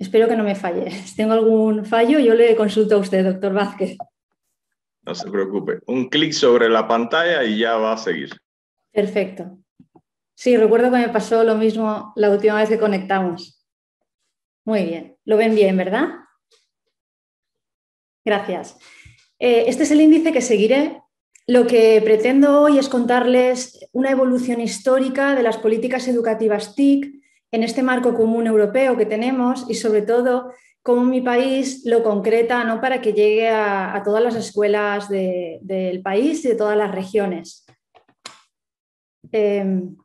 Espero que no me falle. Si tengo algún fallo, yo le consulto a usted, doctor Vázquez. No se preocupe. Un clic sobre la pantalla y ya va a seguir. Perfecto. Sí, recuerdo que me pasó lo mismo la última vez que conectamos. Muy bien. Lo ven bien, ¿verdad? Gracias. Eh, este es el índice que seguiré. Lo que pretendo hoy es contarles una evolución histórica de las políticas educativas TIC en este marco común europeo que tenemos y sobre todo cómo mi país lo concreta ¿no? para que llegue a, todas las escuelas del país y de todas las regiones. Em,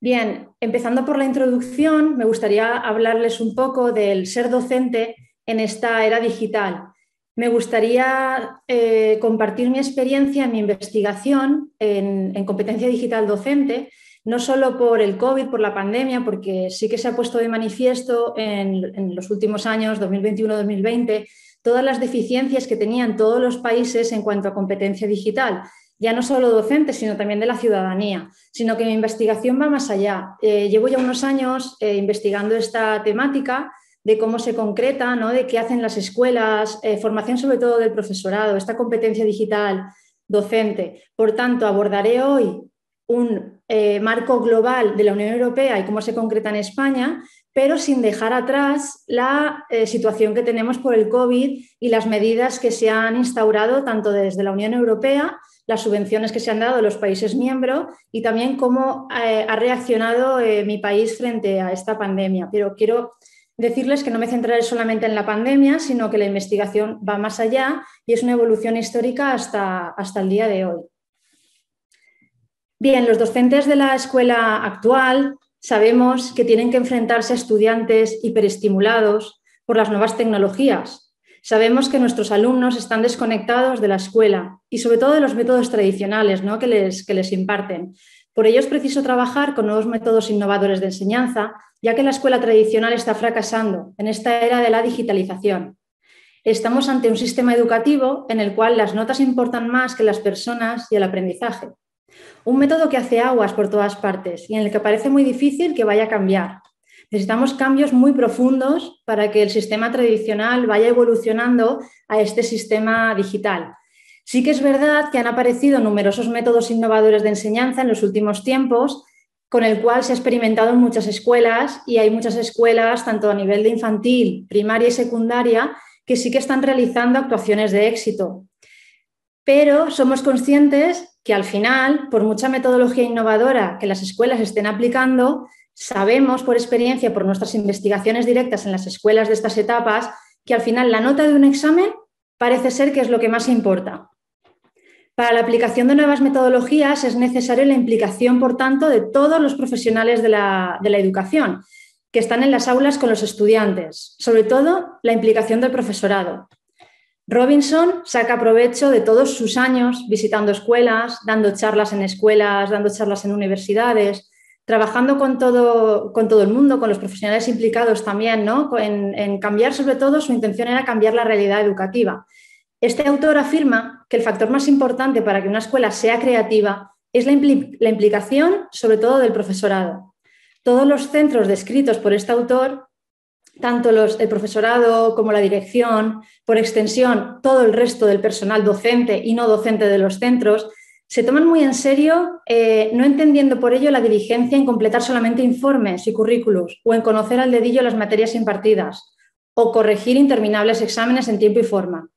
bien, empezando por la introducción, me gustaría hablarles un poco del ser docente en esta era digital. Me gustaría eh, compartir mi experiencia en mi investigación en competencia digital docente no solo por el COVID, por la pandemia, porque sí que se ha puesto de manifiesto en, los últimos años, 2021-2020, todas las deficiencias que tenían todos los países en cuanto a competencia digital, ya no solo docentes, sino también de la ciudadanía, sino que mi investigación va más allá. Eh, llevo ya unos años eh, investigando esta temática de cómo se concreta, ¿no? de qué hacen las escuelas, eh, formación sobre todo del profesorado, esta competencia digital docente. Por tanto, abordaré hoy un eh, marco global de la Unión Europea y cómo se concreta en España, pero sin dejar atrás la eh, situación que tenemos por el COVID y las medidas que se han instaurado tanto desde la Unión Europea, las subvenciones que se han dado a los países miembros y también cómo eh, ha reaccionado mi país frente a esta pandemia. Pero quiero decirles que no me centraré solamente en la pandemia, sino que la investigación va más allá y es una evolución histórica hasta, hasta el día de hoy. Bien, los docentes de la escuela actual sabemos que tienen que enfrentarse a estudiantes hiperestimulados por las nuevas tecnologías. Sabemos que nuestros alumnos están desconectados de la escuela y sobre todo de los métodos tradicionales ¿no? que, les, que les imparten. Por ello es preciso trabajar con nuevos métodos innovadores de enseñanza, ya que la escuela tradicional está fracasando en esta era de la digitalización. Estamos ante un sistema educativo en el cual las notas importan más que las personas y el aprendizaje. Un método que hace aguas por todas partes y en el que parece muy difícil que vaya a cambiar. Necesitamos cambios muy profundos para que el sistema tradicional vaya evolucionando a este sistema digital. Sí que es verdad que han aparecido numerosos métodos innovadores de enseñanza en los últimos tiempos, con el cual se ha experimentado en muchas escuelas y hay muchas escuelas, tanto a nivel de infantil, primaria y secundaria, que sí que están realizando actuaciones de éxito. Pero somos conscientes que al final, por mucha metodología innovadora que las escuelas estén aplicando, sabemos por experiencia, por nuestras investigaciones directas en las escuelas de estas etapas, que al final la nota de un examen parece ser que es lo que más importa. Para la aplicación de nuevas metodologías es necesaria la implicación, por tanto, de todos los profesionales de la, de la educación que están en las aulas con los estudiantes, sobre todo la implicación del profesorado. Robinson saca provecho de todos sus años visitando escuelas, dando charlas en escuelas, dando charlas en universidades, trabajando con todo, con todo el mundo, con los profesionales implicados también, ¿no? en, cambiar, sobre todo, su intención era cambiar la realidad educativa. Este autor afirma que el factor más importante para que una escuela sea creativa es la, la implicación, sobre todo, del profesorado. Todos los centros descritos por este autor tanto los, el profesorado como la dirección, por extensión, todo el resto del personal docente y no docente de los centros, se toman muy en serio, eh, no entendiendo por ello la diligencia en completar solamente informes y currículos o en conocer al dedillo las materias impartidas o corregir interminables exámenes en tiempo y forma.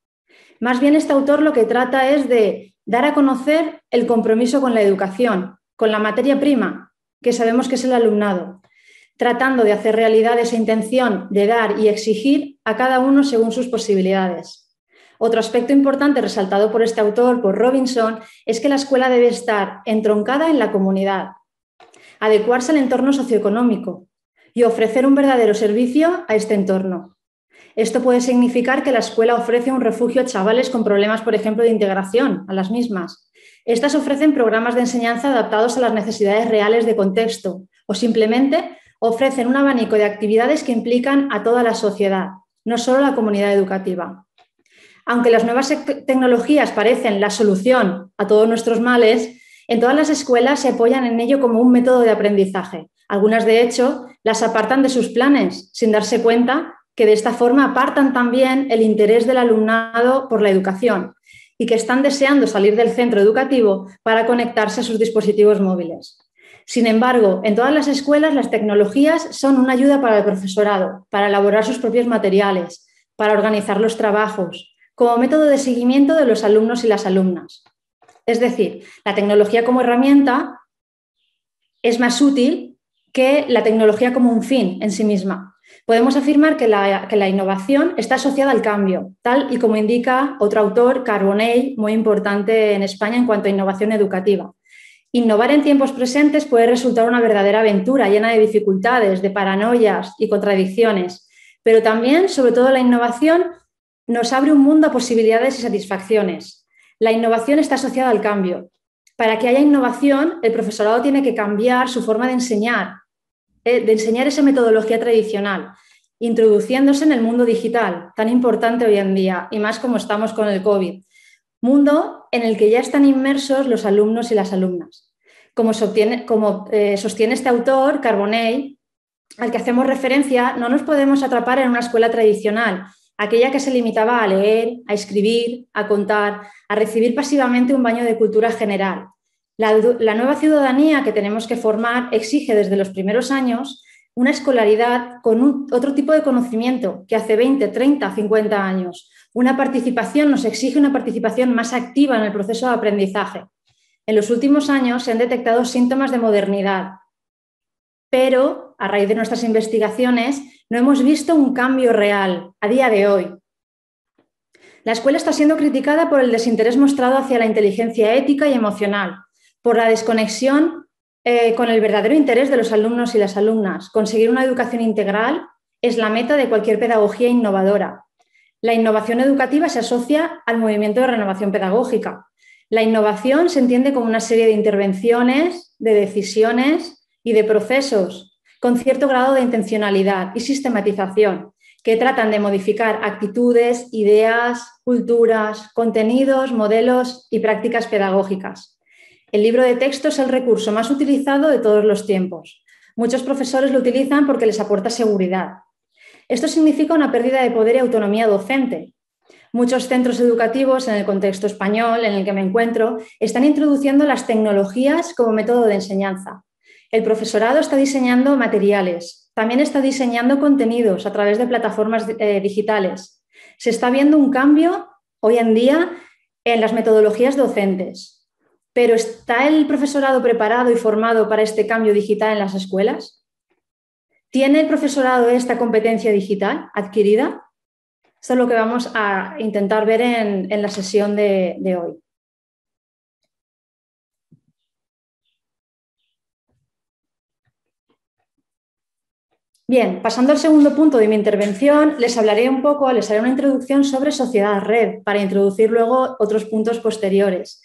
Más bien este autor lo que trata es de dar a conocer el compromiso con la educación, con la materia prima, que sabemos que es el alumnado, tratando de hacer realidad esa intención de dar y exigir a cada uno según sus posibilidades. Otro aspecto importante resaltado por este autor, por Robinson, es que la escuela debe estar entroncada en la comunidad, adecuarse al entorno socioeconómico y ofrecer un verdadero servicio a este entorno. Esto puede significar que la escuela ofrece un refugio a chavales con problemas, por ejemplo, de integración a las mismas. Estas ofrecen programas de enseñanza adaptados a las necesidades reales de contexto o simplemente ofrecen un abanico de actividades que implican a toda la sociedad, no solo a la comunidad educativa. Aunque las nuevas tecnologías parecen la solución a todos nuestros males, en todas las escuelas se apoyan en ello como un método de aprendizaje, Algunas, de hecho, las apartan de sus planes, sin darse cuenta que de esta forma apartan también el interés del alumnado por la educación y que están deseando salir del centro educativo para conectarse a sus dispositivos móviles. Sin embargo, en todas las escuelas las tecnologías son una ayuda para el profesorado, para elaborar sus propios materiales, para organizar los trabajos, como método de seguimiento de los alumnos y las alumnas. Es decir, la tecnología como herramienta es más útil que la tecnología como un fin en sí misma. Podemos afirmar que la, innovación está asociada al cambio, tal y como indica otro autor, Carbonell, muy importante en España en cuanto a innovación educativa. Innovar en tiempos presentes puede resultar una verdadera aventura llena de dificultades, de paranoias y contradicciones, pero también, sobre todo, la innovación nos abre un mundo a posibilidades y satisfacciones. La innovación está asociada al cambio. Para que haya innovación, el profesorado tiene que cambiar su forma de enseñar, eh, de enseñar esa metodología tradicional, introduciéndose en el mundo digital, tan importante hoy en día, y más como estamos con el COVID. Mundo en el que ya están inmersos los alumnos y las alumnas. Como, como eh, sostiene este autor, Carbonell, al que hacemos referencia, no nos podemos atrapar en una escuela tradicional, aquella que se limitaba a leer, a escribir, a contar, a recibir pasivamente un baño de cultura general. La, nueva ciudadanía que tenemos que formar exige desde los primeros años una escolaridad con otro tipo de conocimiento que hace 20, 30, 50 años. Una participación nos exige una participación más activa en el proceso de aprendizaje. En los últimos años se han detectado síntomas de modernidad, pero a raíz de nuestras investigaciones no hemos visto un cambio real a día de hoy. La escuela está siendo criticada por el desinterés mostrado hacia la inteligencia ética y emocional, por la desconexión eh, con el verdadero interés de los alumnos y las alumnas. Conseguir una educación integral es la meta de cualquier pedagogía innovadora. La innovación educativa se asocia al movimiento de renovación pedagógica. La innovación se entiende como una serie de intervenciones, de decisiones y de procesos con cierto grado de intencionalidad y sistematización que tratan de modificar actitudes, ideas, culturas, contenidos, modelos y prácticas pedagógicas. El libro de texto es el recurso más utilizado de todos los tiempos. Muchos profesores lo utilizan porque les aporta seguridad. Esto significa una pérdida de poder y autonomía docente. Muchos centros educativos, en el contexto español en el que me encuentro, están introduciendo las tecnologías como método de enseñanza. El profesorado está diseñando materiales, también está diseñando contenidos a través de plataformas eh, digitales. Se está viendo un cambio hoy en día en las metodologías docentes. Pero ¿está el profesorado preparado y formado para este cambio digital en las escuelas? ¿Tiene el profesorado esta competencia digital adquirida? Esto es lo que vamos a intentar ver en, la sesión de, hoy. Bien, pasando al segundo punto de mi intervención, les hablaré un poco, les haré una introducción sobre sociedad red para introducir luego otros puntos posteriores.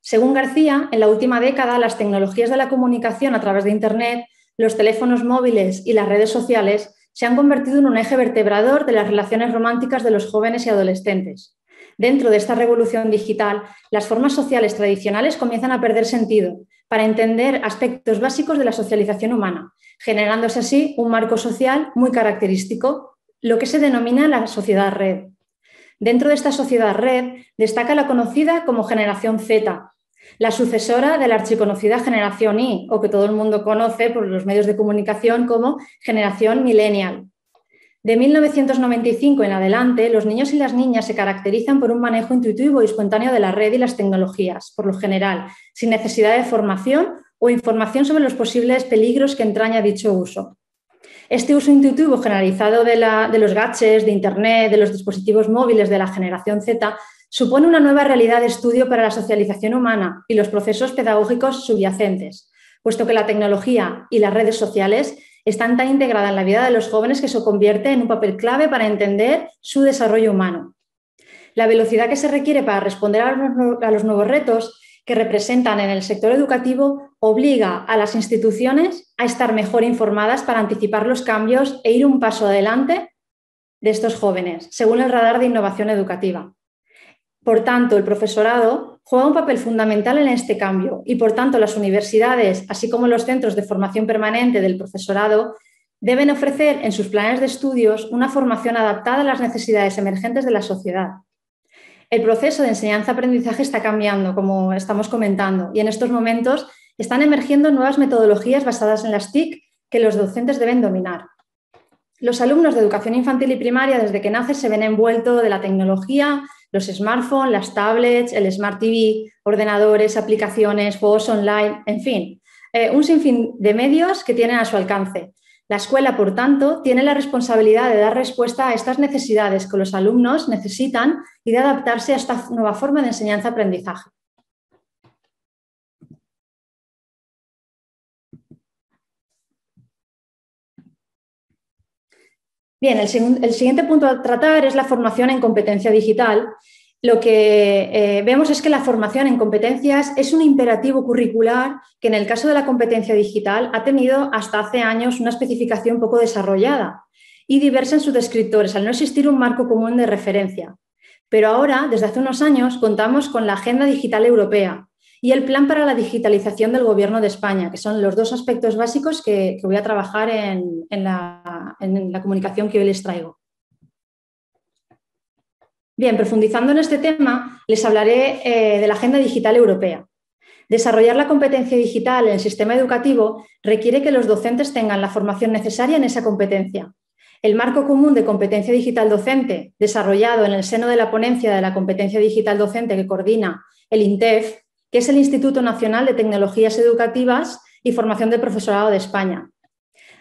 Según García, en la última década las tecnologías de la comunicación a través de Internet, los teléfonos móviles y las redes sociales se han convertido en un eje vertebrador de las relaciones románticas de los jóvenes y adolescentes. Dentro de esta revolución digital, las formas sociales tradicionales comienzan a perder sentido para entender aspectos básicos de la socialización humana, generándose así un marco social muy característico, lo que se denomina la sociedad red. Dentro de esta sociedad red destaca la conocida como generación Z, la sucesora de la archiconocida generación Y, o que todo el mundo conoce por los medios de comunicación como generación millennial. De 1995 en adelante, los niños y las niñas se caracterizan por un manejo intuitivo y espontáneo de la red y las tecnologías, por lo general, sin necesidad de formación o información sobre los posibles peligros que entraña dicho uso. Este uso intuitivo generalizado de, de los gadgets, de Internet, de los dispositivos móviles de la generación Z supone una nueva realidad de estudio para la socialización humana y los procesos pedagógicos subyacentes, puesto que la tecnología y las redes sociales están tan integradas en la vida de los jóvenes que se convierte en un papel clave para entender su desarrollo humano. La velocidad que se requiere para responder a los nuevos retos que representan en el sector educativo obliga a las instituciones a estar mejor informadas para anticipar los cambios e ir un paso adelante de estos jóvenes, según el radar de innovación educativa. Por tanto, el profesorado juega un papel fundamental en este cambio y, por tanto, las universidades, así como los centros de formación permanente del profesorado, deben ofrecer en sus planes de estudios una formación adaptada a las necesidades emergentes de la sociedad. El proceso de enseñanza-aprendizaje está cambiando, como estamos comentando, y en estos momentos están emergiendo nuevas metodologías basadas en las TIC que los docentes deben dominar. Los alumnos de educación infantil y primaria desde que nacen se ven envueltos de la tecnología, los smartphones, las tablets, el smart TV, ordenadores, aplicaciones, juegos online, en fin, eh, un sinfín de medios que tienen a su alcance. La escuela, por tanto, tiene la responsabilidad de dar respuesta a estas necesidades que los alumnos necesitan y de adaptarse a esta nueva forma de enseñanza-aprendizaje. Bien, el, siguiente punto a tratar es la formación en competencia digital. Lo que eh, vemos es que la formación en competencias es un imperativo curricular que en el caso de la competencia digital ha tenido hasta hace años una especificación poco desarrollada y diversa en sus descriptores, al no existir un marco común de referencia. Pero ahora, desde hace unos años, contamos con la Agenda Digital Europea, y el plan para la digitalización del Gobierno de España, que son los dos aspectos básicos que, voy a trabajar en, la, comunicación que hoy les traigo. Bien, profundizando en este tema, les hablaré eh, de la Agenda Digital Europea. Desarrollar la competencia digital en el sistema educativo requiere que los docentes tengan la formación necesaria en esa competencia. El marco común de competencia digital docente, desarrollado en el seno de la ponencia de la competencia digital docente que coordina el INTEF, que es el Instituto Nacional de Tecnologías Educativas y Formación de Profesorado de España.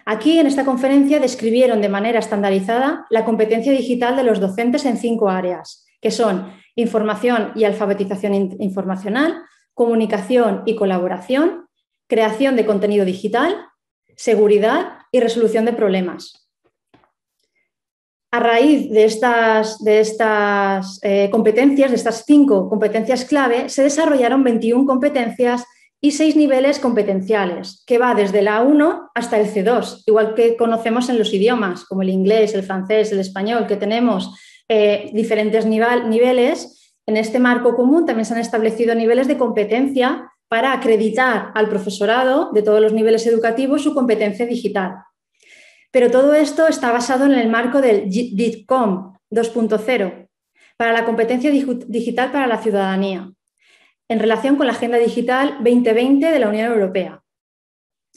Aquí, en esta conferencia, describieron de manera estandarizada la competencia digital de los docentes en cinco áreas, que son información y alfabetización informacional, comunicación y colaboración, creación de contenido digital, seguridad y resolución de problemas. A raíz de estas, de estas eh, competencias, de estas cinco competencias clave, se desarrollaron 21 competencias y seis niveles competenciales, que va desde la 1 hasta el C2, igual que conocemos en los idiomas, como el inglés, el francés, el español, que tenemos eh, diferentes niveles. En este marco común también se han establecido niveles de competencia para acreditar al profesorado de todos los niveles educativos su competencia digital. Pero todo esto está basado en el marco del DITCOM 2.0 para la competencia digital para la ciudadanía, en relación con la Agenda Digital 2020 de la Unión Europea.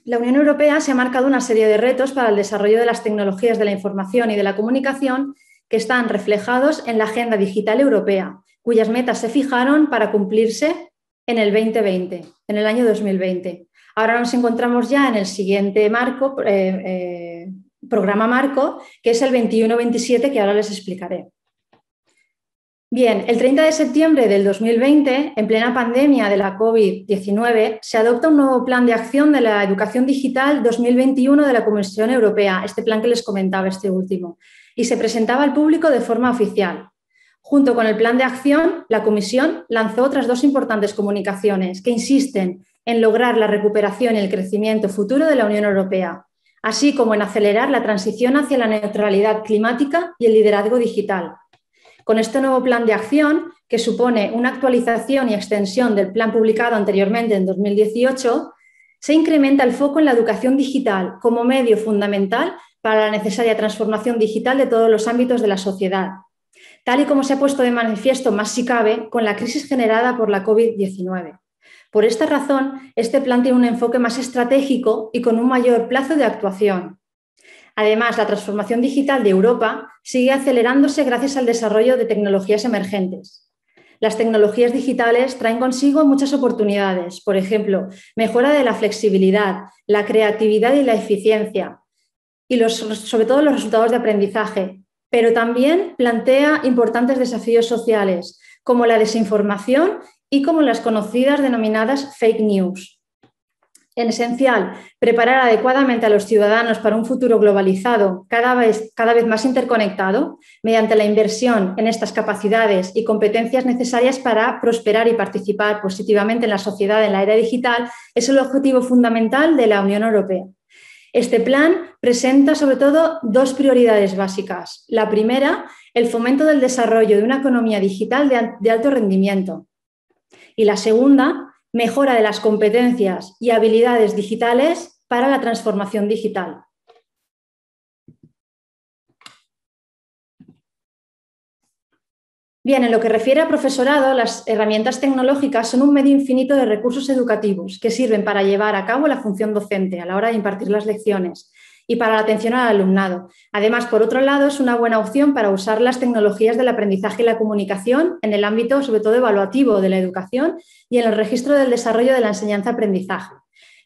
La Unión Europea se ha marcado una serie de retos para el desarrollo de las tecnologías de la información y de la comunicación que están reflejados en la Agenda Digital Europea, cuyas metas se fijaron para cumplirse en el 2020, en el año 2020. Ahora nos encontramos ya en el siguiente marco eh, eh, programa marco, que es el 21-27, que ahora les explicaré. Bien, el 30 de septiembre del 2020, en plena pandemia de la COVID-19, se adopta un nuevo plan de acción de la educación digital 2021 de la Comisión Europea, este plan que les comentaba, este último, y se presentaba al público de forma oficial. Junto con el plan de acción, la Comisión lanzó otras dos importantes comunicaciones que insisten en lograr la recuperación y el crecimiento futuro de la Unión Europea, así como en acelerar la transición hacia la neutralidad climática y el liderazgo digital. Con este nuevo plan de acción, que supone una actualización y extensión del plan publicado anteriormente en 2018, se incrementa el foco en la educación digital como medio fundamental para la necesaria transformación digital de todos los ámbitos de la sociedad, tal y como se ha puesto de manifiesto más si cabe con la crisis generada por la COVID-19. Por esta razón, este plan tiene un enfoque más estratégico y con un mayor plazo de actuación. Además, la transformación digital de Europa sigue acelerándose gracias al desarrollo de tecnologías emergentes. Las tecnologías digitales traen consigo muchas oportunidades, por ejemplo, mejora de la flexibilidad, la creatividad y la eficiencia, y sobre todo los resultados de aprendizaje, pero también plantea importantes desafíos sociales, como la desinformación y como las conocidas denominadas fake news. En esencial, preparar adecuadamente a los ciudadanos para un futuro globalizado, cada vez, cada vez más interconectado, mediante la inversión en estas capacidades y competencias necesarias para prosperar y participar positivamente en la sociedad en la era digital, es el objetivo fundamental de la Unión Europea. Este plan presenta sobre todo dos prioridades básicas. La primera, el fomento del desarrollo de una economía digital de alto rendimiento. Y la segunda, mejora de las competencias y habilidades digitales para la transformación digital. Bien, en lo que refiere a profesorado, las herramientas tecnológicas son un medio infinito de recursos educativos que sirven para llevar a cabo la función docente a la hora de impartir las lecciones y para la atención al alumnado. Además, por otro lado, es una buena opción para usar las tecnologías del aprendizaje y la comunicación en el ámbito, sobre todo, evaluativo de la educación y en el registro del desarrollo de la enseñanza-aprendizaje.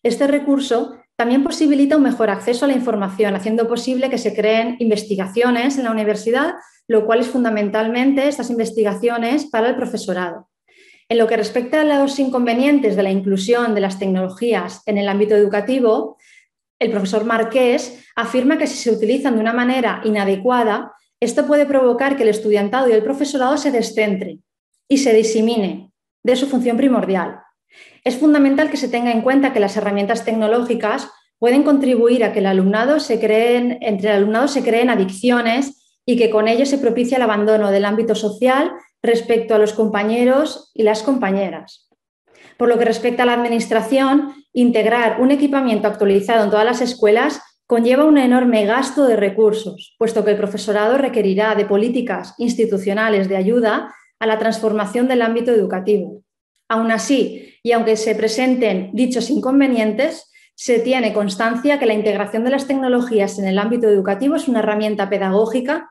Este recurso también posibilita un mejor acceso a la información, haciendo posible que se creen investigaciones en la universidad lo cual es fundamentalmente estas investigaciones para el profesorado. En lo que respecta a los inconvenientes de la inclusión de las tecnologías en el ámbito educativo, el profesor Marqués afirma que si se utilizan de una manera inadecuada, esto puede provocar que el estudiantado y el profesorado se descentre y se disemine de su función primordial. Es fundamental que se tenga en cuenta que las herramientas tecnológicas pueden contribuir a que el alumnado se creen, entre el alumnado se creen adicciones y que con ello se propicia el abandono del ámbito social respecto a los compañeros y las compañeras. Por lo que respecta a la Administración, integrar un equipamiento actualizado en todas las escuelas conlleva un enorme gasto de recursos, puesto que el profesorado requerirá de políticas institucionales de ayuda a la transformación del ámbito educativo. Aún así, y aunque se presenten dichos inconvenientes, se tiene constancia que la integración de las tecnologías en el ámbito educativo es una herramienta pedagógica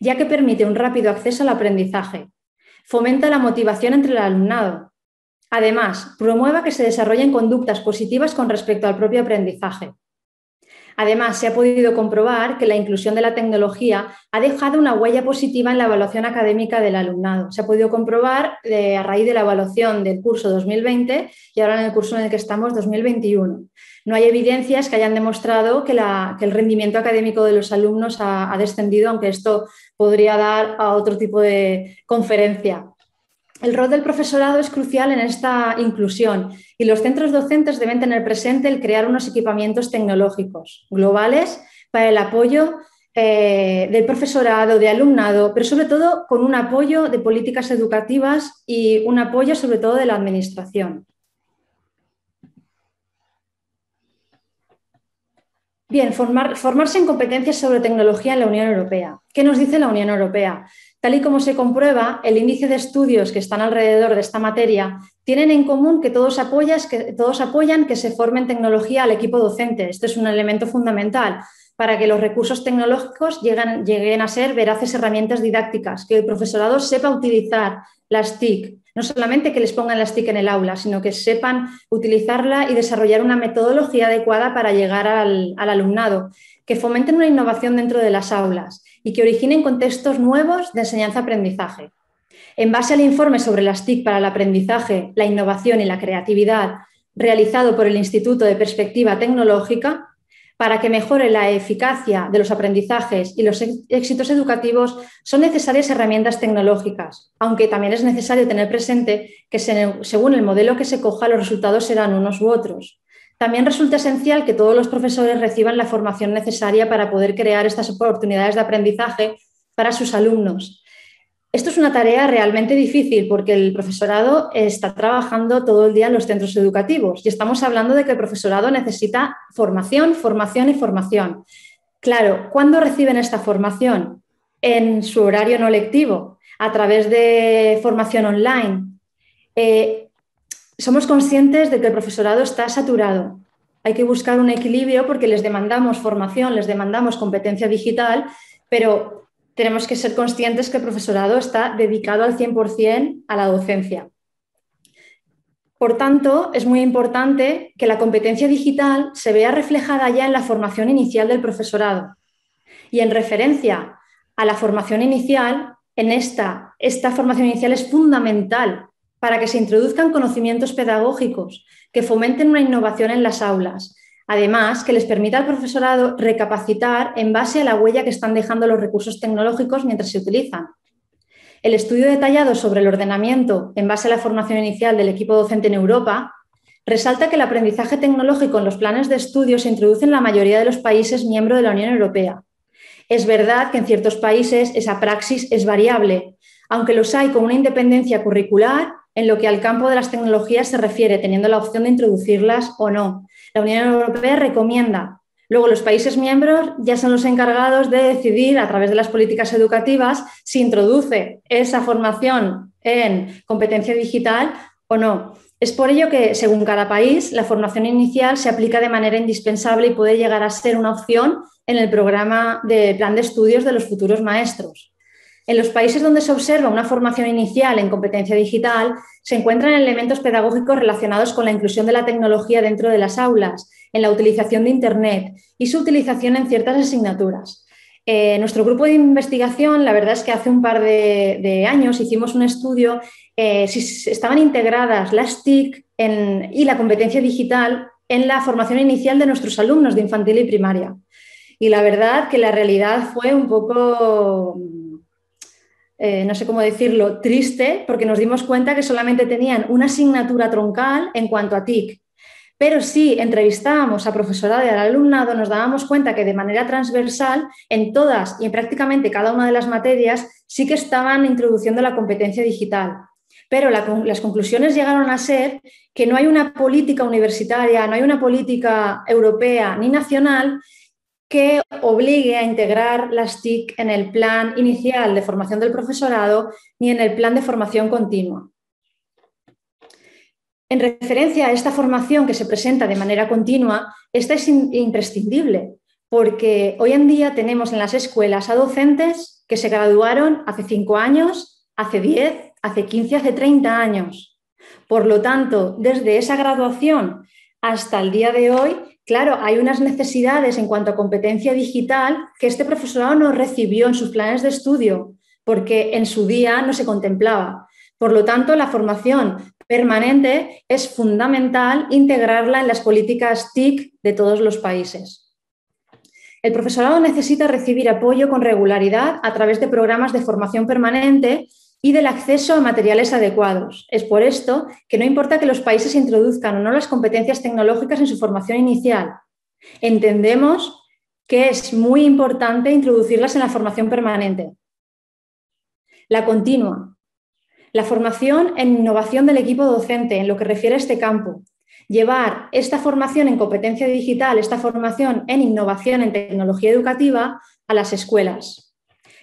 ya que permite un rápido acceso al aprendizaje, fomenta la motivación entre el alumnado. Además, promueva que se desarrollen conductas positivas con respecto al propio aprendizaje. Además, se ha podido comprobar que la inclusión de la tecnología ha dejado una huella positiva en la evaluación académica del alumnado. Se ha podido comprobar eh, a raíz de la evaluación del curso 2020 y ahora en el curso en el que estamos 2021. No hay evidencias que hayan demostrado que, el rendimiento académico de los alumnos ha descendido, aunque esto podría dar a otro tipo de conferencia. El rol del profesorado es crucial en esta inclusión y los centros docentes deben tener presente el crear unos equipamientos tecnológicos globales para el apoyo eh, del profesorado, de alumnado, pero sobre todo con un apoyo de políticas educativas y un apoyo sobre todo de la Administración. Bien, formarse en competencias sobre tecnología en la Unión Europea. ¿Qué nos dice la Unión Europea? Tal y como se comprueba, el índice de estudios que están alrededor de esta materia tienen en común que todos, que todos apoyan que se forme tecnología al equipo docente. Este es un elemento fundamental para que los recursos tecnológicos lleguen, lleguen a ser veraces herramientas didácticas, que el profesorado sepa utilizar las TIC, no solamente que les pongan las TIC en el aula, sino que sepan utilizarla y desarrollar una metodología adecuada para llegar al, al alumnado, que fomenten una innovación dentro de las aulas y que originen contextos nuevos de enseñanza-aprendizaje. En base al informe sobre las TIC para el aprendizaje, la innovación y la creatividad realizado por el Instituto de Perspectiva Tecnológica, para que mejore la eficacia de los aprendizajes y los éxitos educativos, son necesarias herramientas tecnológicas, aunque también es necesario tener presente que según el modelo que se coja, los resultados serán unos u otros. También resulta esencial que todos los profesores reciban la formación necesaria para poder crear estas oportunidades de aprendizaje para sus alumnos. Esto es una tarea realmente difícil porque el profesorado está trabajando todo el día en los centros educativos y estamos hablando de que el profesorado necesita formación, formación y formación. Claro, ¿cuándo reciben esta formación? En su horario no lectivo, a través de formación online. Eh, somos conscientes de que el profesorado está saturado. Hay que buscar un equilibrio porque les demandamos formación, les demandamos competencia digital, pero tenemos que ser conscientes que el profesorado está dedicado al 100% a la docencia. Por tanto, es muy importante que la competencia digital se vea reflejada ya en la formación inicial del profesorado. Y en referencia a la formación inicial, en esta, esta formación inicial es fundamental para que se introduzcan conocimientos pedagógicos que fomenten una innovación en las aulas. Además, que les permita al profesorado recapacitar en base a la huella que están dejando los recursos tecnológicos mientras se utilizan. El estudio detallado sobre el ordenamiento en base a la formación inicial del equipo docente en Europa resalta que el aprendizaje tecnológico en los planes de estudio se introduce en la mayoría de los países miembros de la Unión Europea. Es verdad que en ciertos países esa praxis es variable, aunque los hay con una independencia curricular en lo que al campo de las tecnologías se refiere, teniendo la opción de introducirlas o no. La Unión Europea recomienda. Luego los países miembros ya son los encargados de decidir a través de las políticas educativas si introduce esa formación en competencia digital o no. Es por ello que, según cada país, la formación inicial se aplica de manera indispensable y puede llegar a ser una opción en el programa de plan de estudios de los futuros maestros. En los países donde se observa una formación inicial en competencia digital, se encuentran elementos pedagógicos relacionados con la inclusión de la tecnología dentro de las aulas, en la utilización de Internet y su utilización en ciertas asignaturas. Eh, nuestro grupo de investigación, la verdad es que hace un par de, años hicimos un estudio eh, si estaban integradas las TIC y la competencia digital en la formación inicial de nuestros alumnos de infantil y primaria. Y la verdad que la realidad fue un poco eh, no sé cómo decirlo, triste, porque nos dimos cuenta que solamente tenían una asignatura troncal en cuanto a TIC. Pero si entrevistábamos a profesorado y al alumnado, nos dábamos cuenta que de manera transversal, en todas y en prácticamente cada una de las materias, sí que estaban introduciendo la competencia digital. Pero las conclusiones llegaron a ser que no hay una política universitaria, no hay una política europea ni nacional que obligue a integrar las TIC en el plan inicial de formación del profesorado ni en el plan de formación continua. En referencia a esta formación que se presenta de manera continua, esta es imprescindible porque hoy en día tenemos en las escuelas a docentes que se graduaron hace cinco años, hace 10, hace 15, hace 30 años. Por lo tanto, desde esa graduación hasta el día de hoy Claro, hay unas necesidades en cuanto a competencia digital que este profesorado no recibió en sus planes de estudio porque en su día no se contemplaba. Por lo tanto, la formación permanente es fundamental integrarla en las políticas TIC de todos los países. El profesorado necesita recibir apoyo con regularidad a través de programas de formación permanente y del acceso a materiales adecuados. Es por esto que no importa que los países introduzcan o no las competencias tecnológicas en su formación inicial. Entendemos que es muy importante introducirlas en la formación permanente. La continua. La formación en innovación del equipo docente en lo que refiere a este campo. Llevar esta formación en competencia digital, esta formación en innovación en tecnología educativa a las escuelas.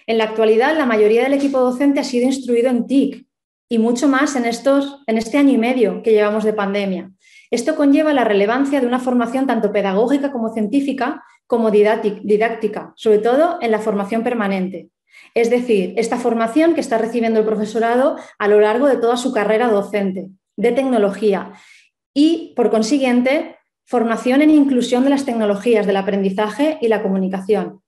En la actualidad, la mayoría del equipo docente ha sido instruido en TIC y mucho más en, estos, en este año y medio que llevamos de pandemia. Esto conlleva la relevancia de una formación tanto pedagógica como científica como didáctica, sobre todo en la formación permanente. Es decir, esta formación que está recibiendo el profesorado a lo largo de toda su carrera docente de tecnología y, por consiguiente, formación en inclusión de las tecnologías del aprendizaje y la comunicación,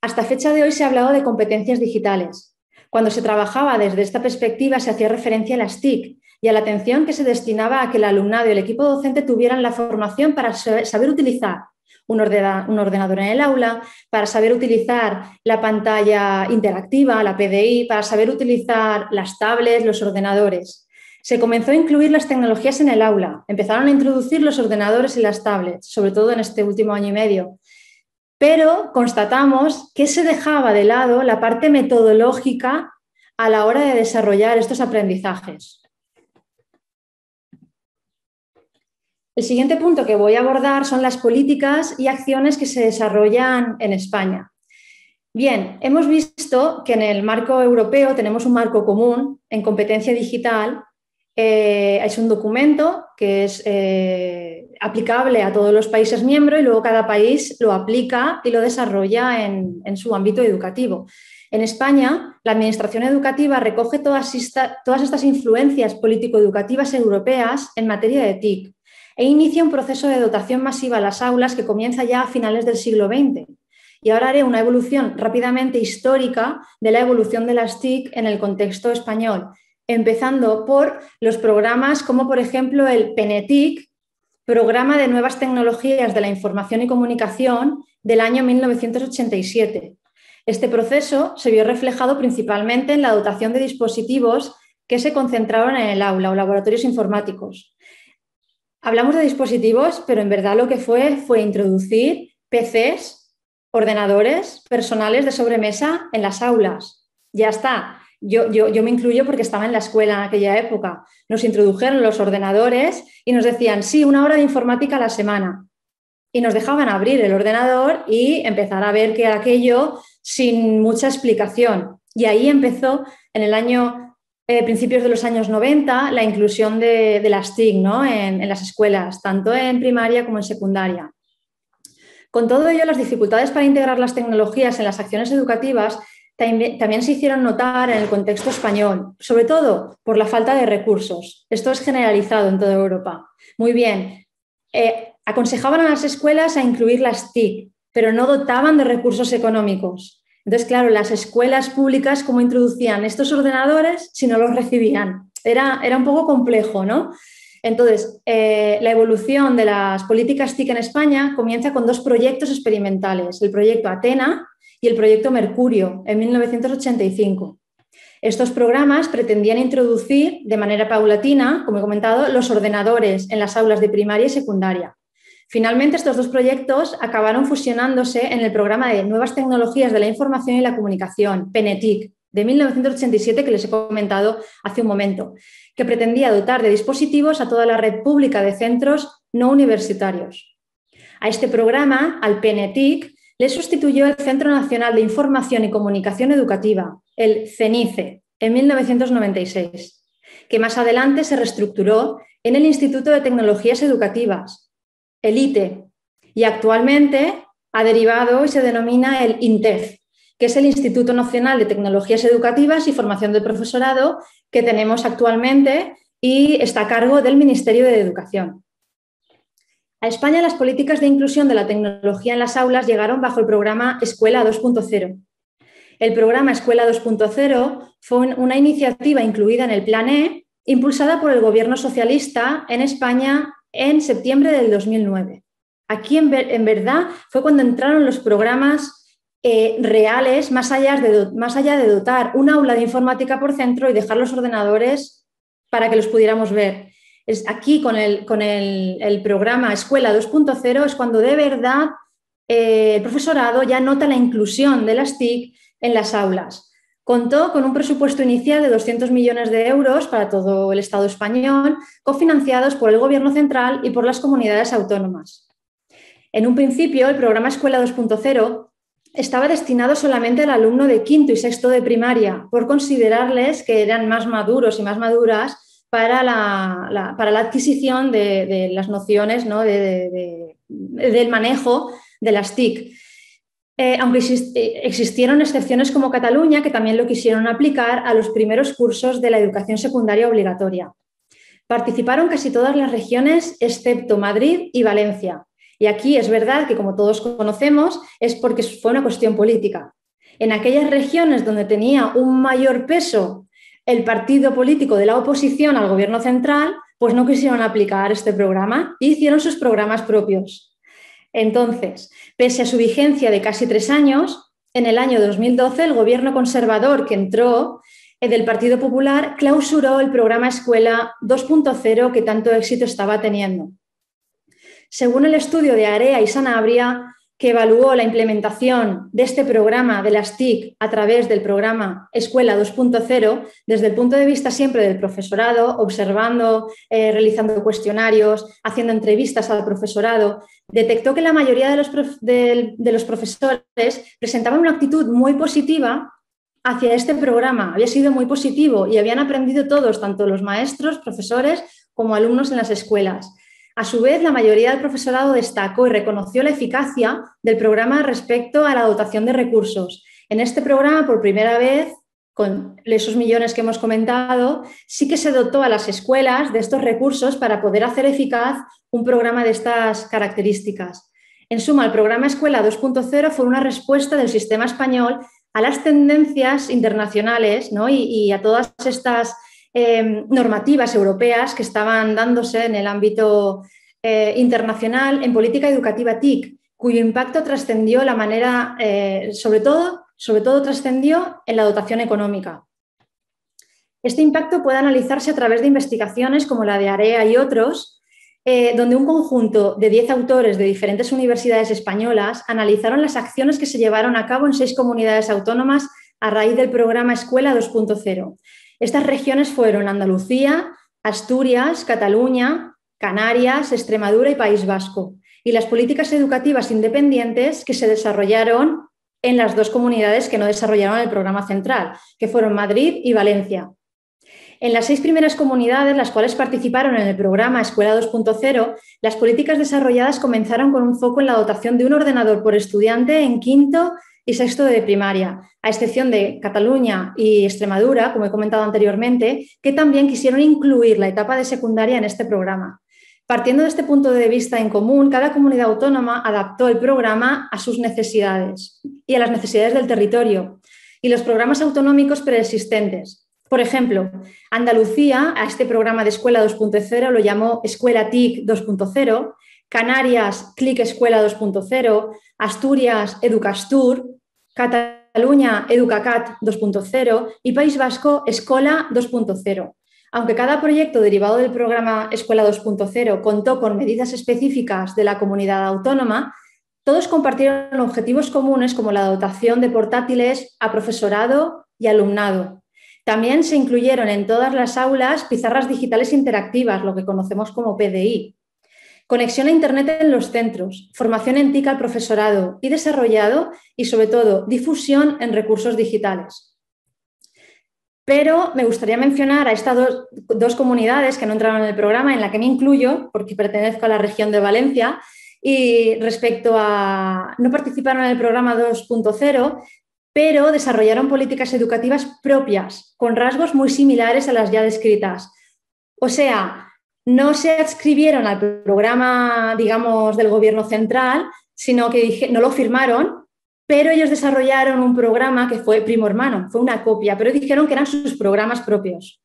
hasta fecha de hoy se ha hablado de competencias digitales. Cuando se trabajaba desde esta perspectiva se hacía referencia a las TIC y a la atención que se destinaba a que el alumnado y el equipo docente tuvieran la formación para saber utilizar un, ordenador en el aula, para saber utilizar la pantalla interactiva, la PDI, para saber utilizar las tablets, los ordenadores. Se comenzó a incluir las tecnologías en el aula, empezaron a introducir los ordenadores y las tablets, sobre todo en este último año y medio pero constatamos que se dejaba de lado la parte metodológica a la hora de desarrollar estos aprendizajes. El siguiente punto que voy a abordar son las políticas y acciones que se desarrollan en España. Bien, hemos visto que en el marco europeo tenemos un marco común en competencia digital eh, es un documento que es eh, aplicable a todos los países miembros y luego cada país lo aplica y lo desarrolla en, su ámbito educativo. En España, la Administración Educativa recoge todas, todas estas influencias político-educativas europeas en materia de TIC e inicia un proceso de dotación masiva a las aulas que comienza ya a finales del siglo XX. Y ahora haré una evolución rápidamente histórica de la evolución de las TIC en el contexto español empezando por los programas como por ejemplo el PENETIC, Programa de Nuevas Tecnologías de la Información y Comunicación del año 1987. Este proceso se vio reflejado principalmente en la dotación de dispositivos que se concentraron en el aula o laboratorios informáticos. hablamos de dispositivos, pero en verdad lo que fue fue introducir PCs, ordenadores personales de sobremesa en las aulas. Ya está. Yo, yo, yo, me incluyo porque estaba en la escuela en aquella época. Nos introdujeron los ordenadores y nos decían, sí, una hora de informática a la semana. Y nos dejaban abrir el ordenador y empezar a ver qué era aquello sin mucha explicación. Y ahí empezó en el año, eh, principios de los años 90, la inclusión de, las TIC ¿no? en las escuelas, tanto en primaria como en secundaria. Con todo ello, las dificultades para integrar las tecnologías en las acciones educativas también se hicieron notar en el contexto español, sobre todo por la falta de recursos. Esto es generalizado en toda Europa. Muy bien, eh, aconsejaban a las escuelas a incluir las TIC, pero no dotaban de recursos económicos. Entonces, claro, las escuelas públicas, ¿cómo introducían estos ordenadores si no los recibían? Era, era un poco complejo, ¿no? Entonces, eh, la evolución de las políticas TIC en España comienza con dos proyectos experimentales, el proyecto Atena y el proyecto Mercurio, en 1985. Estos programas pretendían introducir de manera paulatina, como he comentado, los ordenadores en las aulas de primaria y secundaria. Finalmente, estos dos proyectos acabaron fusionándose en el programa de Nuevas Tecnologías de la Información y la Comunicación, PENETIC, de 1987 que les he comentado hace un momento, que pretendía dotar de dispositivos a toda la red pública de centros no universitarios. A este programa, al PENETIC, le sustituyó el Centro Nacional de Información y Comunicación Educativa, el CENICE, en 1996, que más adelante se reestructuró en el Instituto de Tecnologías Educativas, el ITE, y actualmente ha derivado y se denomina el INTEF, que es el Instituto Nacional de Tecnologías Educativas y Formación del Profesorado que tenemos actualmente y está a cargo del Ministerio de Educación. A España las políticas de inclusión de la tecnología en las aulas llegaron bajo el programa Escuela 2.0. El programa Escuela 2.0 fue una iniciativa incluida en el Plan E, impulsada por el Gobierno socialista en España en septiembre del 2009. Aquí, en, verdad, fue cuando entraron los programas eh, reales, más allá, de, más allá de dotar un aula de informática por centro y dejar los ordenadores para que los pudiéramos ver es aquí con el, con el, programa Escuela 2.0 es cuando de verdad eh, el profesorado ya nota la inclusión de las TIC en las aulas. Contó con un presupuesto inicial de 200 millones de euros para todo el Estado español, cofinanciados por el Gobierno central y por las comunidades autónomas. En un principio, el programa Escuela 2.0 estaba destinado solamente al alumno de quinto y sexto de primaria, por considerarles que eran más maduros y más maduras para la, para la adquisición de, las nociones ¿no? del manejo de las TIC. Eh, aunque existieron excepciones como Cataluña, que también lo quisieron aplicar a los primeros cursos de la educación secundaria obligatoria. Participaron casi todas las regiones, excepto Madrid y Valencia. Y aquí es verdad que, como todos conocemos, es porque fue una cuestión política. En aquellas regiones donde tenía un mayor peso el partido político de la oposición al gobierno central, pues no quisieron aplicar este programa y hicieron sus programas propios. Entonces, pese a su vigencia de casi tres años, en el año 2012 el gobierno conservador que entró eh, del Partido Popular clausuró el programa Escuela 2.0 que tanto éxito estaba teniendo. Según el estudio de Area y Sanabria, que evaluó la implementación de este programa de las TIC a través del programa Escuela 2.0 desde el punto de vista siempre del profesorado, observando, eh, realizando cuestionarios, haciendo entrevistas al profesorado, detectó que la mayoría de los, de los profesores presentaban una actitud muy positiva hacia este programa. Había sido muy positivo y habían aprendido todos, tanto los maestros, profesores como alumnos en las escuelas. A su vez, la mayoría del profesorado destacó y reconoció la eficacia del programa respecto a la dotación de recursos. En este programa, por primera vez, con esos millones que hemos comentado, sí que se dotó a las escuelas de estos recursos para poder hacer eficaz un programa de estas características. En suma, el programa Escuela 2.0 fue una respuesta del sistema español a las tendencias internacionales y, a todas estas Em, normativas europeas que estaban dándose en el ámbito eh, internacional en política educativa TIC, cuyo impacto trascendió la manera, eh, sobre todo, sobre todo trascendió en la dotación económica. Este impacto puede analizarse a través de investigaciones como la de AREA y otros, eh, donde un conjunto de 10 autores de diferentes universidades españolas analizaron las acciones que se llevaron a cabo en seis comunidades autónomas a raíz del programa Escuela 2.0. Estas regiones fueron Andalucía, Asturias, Cataluña, Canarias, Extremadura y País Vasco, y las políticas educativas independientes que se desarrollaron en las dos comunidades que no desarrollaron el programa central, que fueron Madrid y Valencia. En las seis primeras comunidades, las cuales participaron en el programa Escuela 2.0, las políticas desarrolladas comenzaron con un foco en la dotación de un ordenador por estudiante en quinto y sexto de primaria, a excepción de Cataluña y Extremadura, como he comentado anteriormente, que también quisieron incluir la etapa de secundaria en este programa. Partiendo de este punto de vista en común, cada comunidad autónoma adaptó el programa a sus necesidades y a las necesidades del territorio y los programas autonómicos preexistentes. Por ejemplo, Andalucía a este programa de Escuela 2.0 lo llamó Escuela TIC 2.0, Canarias CLIC Escuela 2.0, Asturias Educastur, Cataluña Educacat 2.0 y País Vasco Escola 2.0. Aunque cada proyecto derivado del programa Escuela 2.0 contó con medidas específicas de la comunidad autónoma, todos compartieron objetivos comunes como la dotación de portátiles a profesorado y alumnado, también se incluyeron en todas las aulas pizarras digitales interactivas, lo que conocemos como PDI. Conexión a Internet en los centros, formación en TIC al profesorado y desarrollado y sobre todo difusión en recursos digitales. Pero me gustaría mencionar a estas dos, comunidades que no entraron en el programa, en la que me incluyo, porque pertenezco a la región de Valencia, y respecto a no participaron en el programa 2.0, pero desarrollaron políticas educativas propias, con rasgos muy similares a las ya descritas. O sea, no se adscribieron al programa, digamos, del gobierno central, sino que no lo firmaron, pero ellos desarrollaron un programa que fue primo hermano, fue una copia, pero dijeron que eran sus programas propios.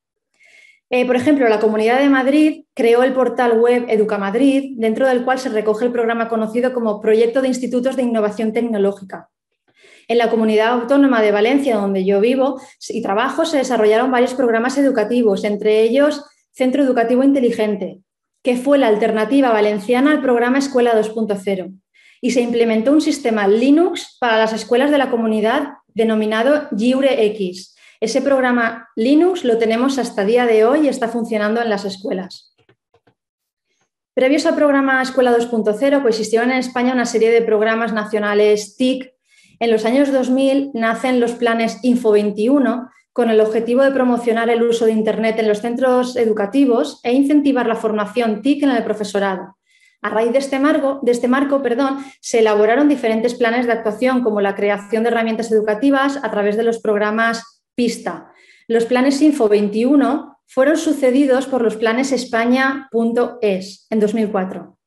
Eh, por ejemplo, la Comunidad de Madrid creó el portal web Educamadrid, dentro del cual se recoge el programa conocido como Proyecto de Institutos de Innovación Tecnológica. En la comunidad autónoma de Valencia, donde yo vivo y trabajo, se desarrollaron varios programas educativos, entre ellos Centro Educativo Inteligente, que fue la alternativa valenciana al programa Escuela 2.0. Y se implementó un sistema Linux para las escuelas de la comunidad denominado GiureX. Ese programa Linux lo tenemos hasta día de hoy y está funcionando en las escuelas. Previos al programa Escuela 2.0, pues existieron en España una serie de programas nacionales TIC en los años 2000 nacen los planes Info 21 con el objetivo de promocionar el uso de Internet en los centros educativos e incentivar la formación TIC en el profesorado. A raíz de este marco, este marco perdón, se elaboraron diferentes planes de actuación, como la creación de herramientas educativas a través de los programas PISTA. Los planes Info 21 fueron sucedidos por los planes España.es en 2004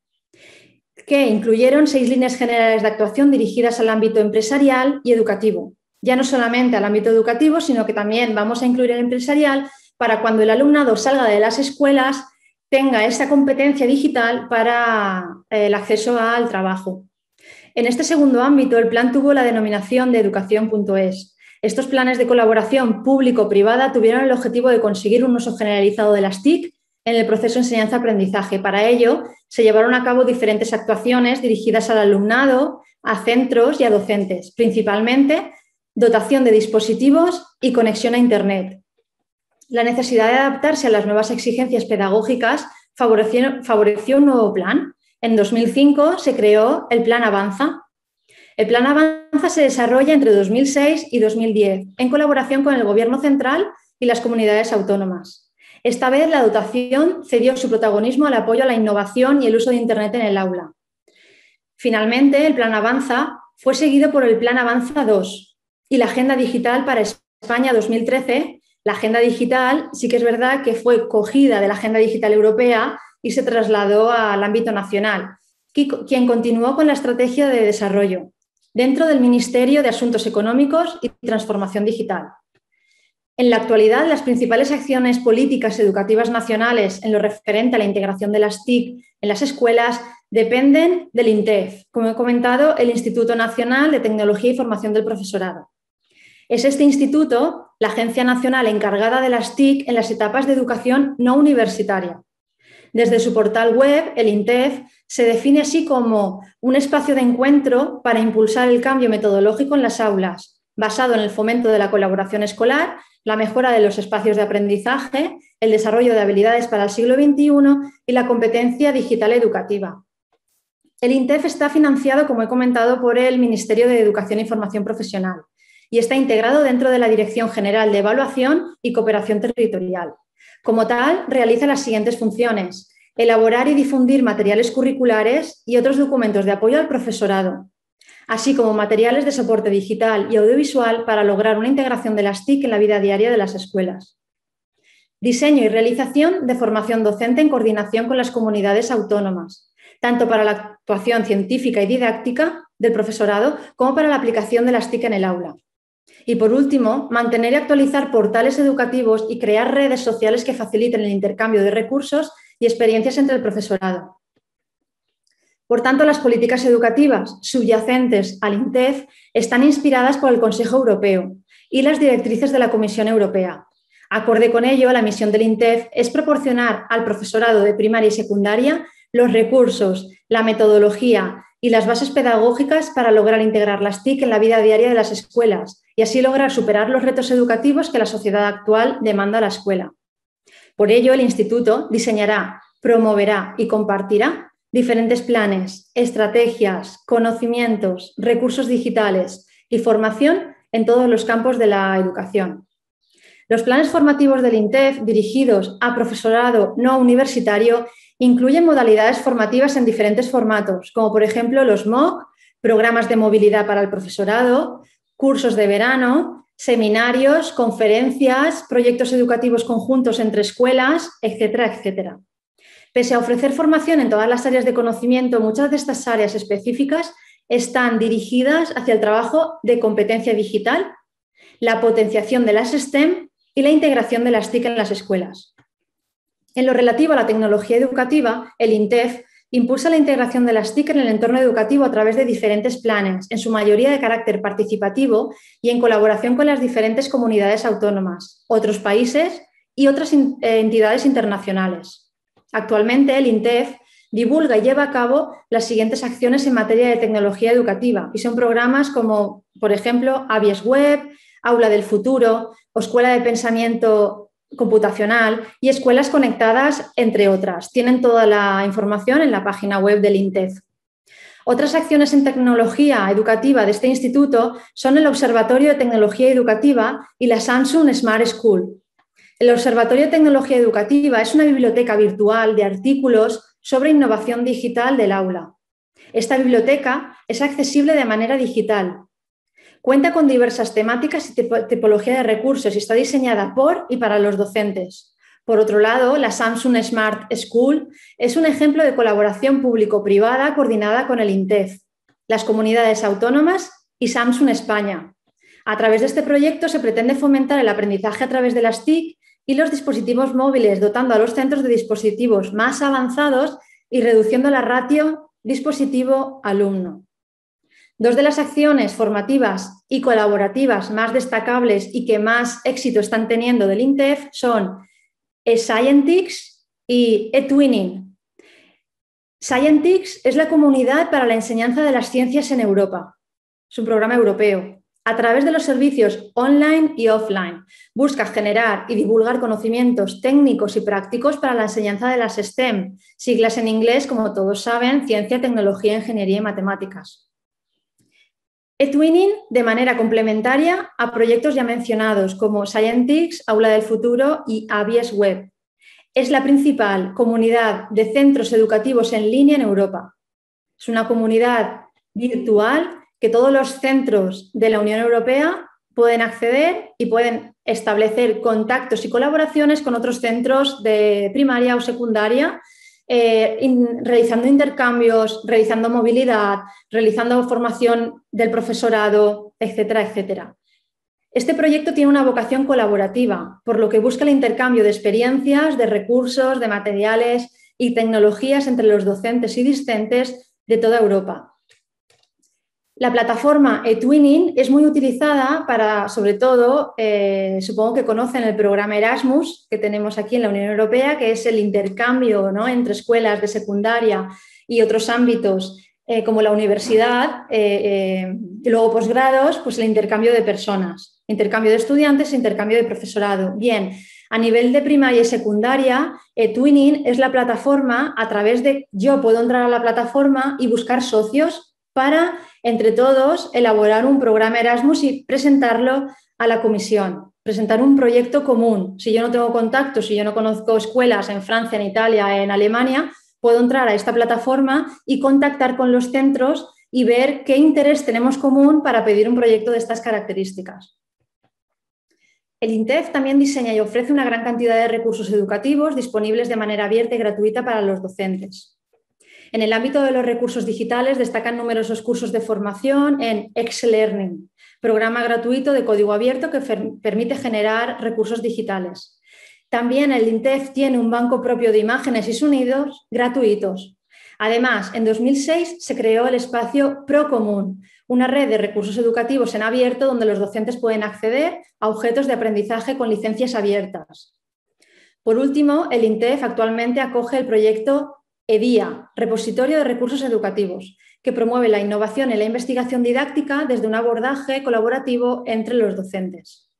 que incluyeron seis líneas generales de actuación dirigidas al ámbito empresarial y educativo. Ya no solamente al ámbito educativo, sino que también vamos a incluir el empresarial para cuando el alumnado salga de las escuelas tenga esa competencia digital para eh, el acceso al trabajo. En este segundo ámbito, el plan tuvo la denominación de educación.es. Estos planes de colaboración público-privada tuvieron el objetivo de conseguir un uso generalizado de las TIC en el proceso de enseñanza-aprendizaje. Para ello, se llevaron a cabo diferentes actuaciones dirigidas al alumnado, a centros y a docentes, principalmente dotación de dispositivos y conexión a Internet. La necesidad de adaptarse a las nuevas exigencias pedagógicas favoreció, un nuevo plan. En 2005 se creó el Plan Avanza. El Plan Avanza se desarrolla entre 2006 y 2010 en colaboración con el Gobierno central y las comunidades autónomas. Esta vez la dotación cedió su protagonismo al apoyo a la innovación y el uso de Internet en el aula. Finalmente, el Plan Avanza fue seguido por el Plan Avanza 2 y la Agenda Digital para España 2013. La Agenda Digital sí que es verdad que fue cogida de la Agenda Digital Europea y se trasladó al ámbito nacional, quien continuó con la estrategia de desarrollo dentro del Ministerio de Asuntos Económicos y Transformación Digital. En la actualidad, las principales acciones políticas educativas nacionales en lo referente a la integración de las TIC en las escuelas dependen del INTEF, como he comentado, el Instituto Nacional de Tecnología y Formación del Profesorado. Es este instituto la agencia nacional encargada de las TIC en las etapas de educación no universitaria. Desde su portal web, el INTEF se define así como un espacio de encuentro para impulsar el cambio metodológico en las aulas, basado en el fomento de la colaboración escolar, la mejora de los espacios de aprendizaje, el desarrollo de habilidades para el siglo XXI y la competencia digital educativa. El INTEF está financiado, como he comentado, por el Ministerio de Educación e Formación Profesional y está integrado dentro de la Dirección General de Evaluación y Cooperación Territorial. Como tal, realiza las siguientes funciones. Elaborar y difundir materiales curriculares y otros documentos de apoyo al profesorado, así como materiales de soporte digital y audiovisual para lograr una integración de las TIC en la vida diaria de las escuelas. Diseño y realización de formación docente en coordinación con las comunidades autónomas, tanto para la actuación científica y didáctica del profesorado como para la aplicación de las TIC en el aula. Y por último, mantener y actualizar portales educativos y crear redes sociales que faciliten el intercambio de recursos y experiencias entre el profesorado. Por tanto, las políticas educativas subyacentes al INTEF están inspiradas por el Consejo Europeo y las directrices de la Comisión Europea. Acorde con ello, la misión del INTEF es proporcionar al profesorado de primaria y secundaria los recursos, la metodología y las bases pedagógicas para lograr integrar las TIC en la vida diaria de las escuelas y así lograr superar los retos educativos que la sociedad actual demanda a la escuela. Por ello, el Instituto diseñará, promoverá y compartirá diferentes planes, estrategias, conocimientos, recursos digitales y formación en todos los campos de la educación. Los planes formativos del INTEF dirigidos a profesorado no universitario Incluyen modalidades formativas en diferentes formatos, como por ejemplo los MOOC, programas de movilidad para el profesorado, cursos de verano, seminarios, conferencias, proyectos educativos conjuntos entre escuelas, etcétera, etcétera. Pese a ofrecer formación en todas las áreas de conocimiento, muchas de estas áreas específicas están dirigidas hacia el trabajo de competencia digital, la potenciación de las STEM y la integración de las TIC en las escuelas. En lo relativo a la tecnología educativa, el INTEF impulsa la integración de las TIC en el entorno educativo a través de diferentes planes, en su mayoría de carácter participativo y en colaboración con las diferentes comunidades autónomas, otros países y otras eh, entidades internacionales. Actualmente, el INTEF divulga y lleva a cabo las siguientes acciones en materia de tecnología educativa y son programas como, por ejemplo, Avies Web, Aula del Futuro o Escuela de Pensamiento computacional y escuelas conectadas, entre otras. Tienen toda la información en la página web del INTEF. Otras acciones en tecnología educativa de este instituto son el Observatorio de Tecnología Educativa y la Samsung Smart School. El Observatorio de Tecnología Educativa es una biblioteca virtual de artículos sobre innovación digital del aula. Esta biblioteca es accesible de manera digital Cuenta con diversas temáticas y tipología de recursos y está diseñada por y para los docentes. Por otro lado, la Samsung Smart School es un ejemplo de colaboración público-privada coordinada con el INTEF, las comunidades autónomas y Samsung España. A través de este proyecto se pretende fomentar el aprendizaje a través de las TIC y los dispositivos móviles, dotando a los centros de dispositivos más avanzados y reduciendo la ratio dispositivo-alumno. Dos de las acciones formativas y colaborativas más destacables y que más éxito están teniendo del INTEF son Scientix y eTwinning. Scientix es la comunidad para la enseñanza de las ciencias en Europa. Es un programa europeo. A través de los servicios online y offline, busca generar y divulgar conocimientos técnicos y prácticos para la enseñanza de las STEM, siglas en inglés, como todos saben, ciencia, tecnología, ingeniería y matemáticas e-twinning de manera complementaria a proyectos ya mencionados como Scientix, Aula del Futuro y Avies Web. Es la principal comunidad de centros educativos en línea en Europa. Es una comunidad virtual que todos los centros de la Unión Europea pueden acceder y pueden establecer contactos y colaboraciones con otros centros de primaria o secundaria eh, realizando intercambios, realizando movilidad, realizando formación del profesorado, etcétera, etcétera. Este proyecto tiene una vocación colaborativa, por lo que busca el intercambio de experiencias, de recursos, de materiales y tecnologías entre los docentes y discentes de toda Europa. La plataforma eTwinning es muy utilizada para, sobre todo, eh, supongo que conocen el programa Erasmus que tenemos aquí en la Unión Europea, que es el intercambio entre escuelas de secundaria y otros ámbitos eh, como la universidad eh, y luego posgrados, pues el intercambio de personas, intercambio de estudiantes, intercambio de profesorado. Bien, a nivel de primaria y secundaria, eTwinning es la plataforma a través de yo puedo entrar a la plataforma y buscar socios para entre todos elaborar un programa Erasmus y presentarlo a la comisión, presentar un proyecto común. Si yo no tengo contacto, si yo no conozco escuelas en Francia, en Italia, en Alemania, puedo entrar a esta plataforma y contactar con los centros y ver qué interés tenemos común para pedir un proyecto de estas características. El INTEF también diseña y ofrece una gran cantidad de recursos educativos disponibles de manera abierta y gratuita para los docentes. En el ámbito de los recursos digitales destacan numerosos cursos de formación en X-Learning, programa gratuito de código abierto que permite generar recursos digitales. También el INTEF tiene un banco propio de imágenes y sonidos gratuitos. Además, en 2006 se creó el espacio ProComún, una red de recursos educativos en abierto donde los docentes pueden acceder a objetos de aprendizaje con licencias abiertas. Por último, el INTEF actualmente acoge el proyecto EDIA, Repositorio de Recursos Educativos, que promueve la innovación y la investigación didáctica desde un abordaje colaborativo entre los docentes.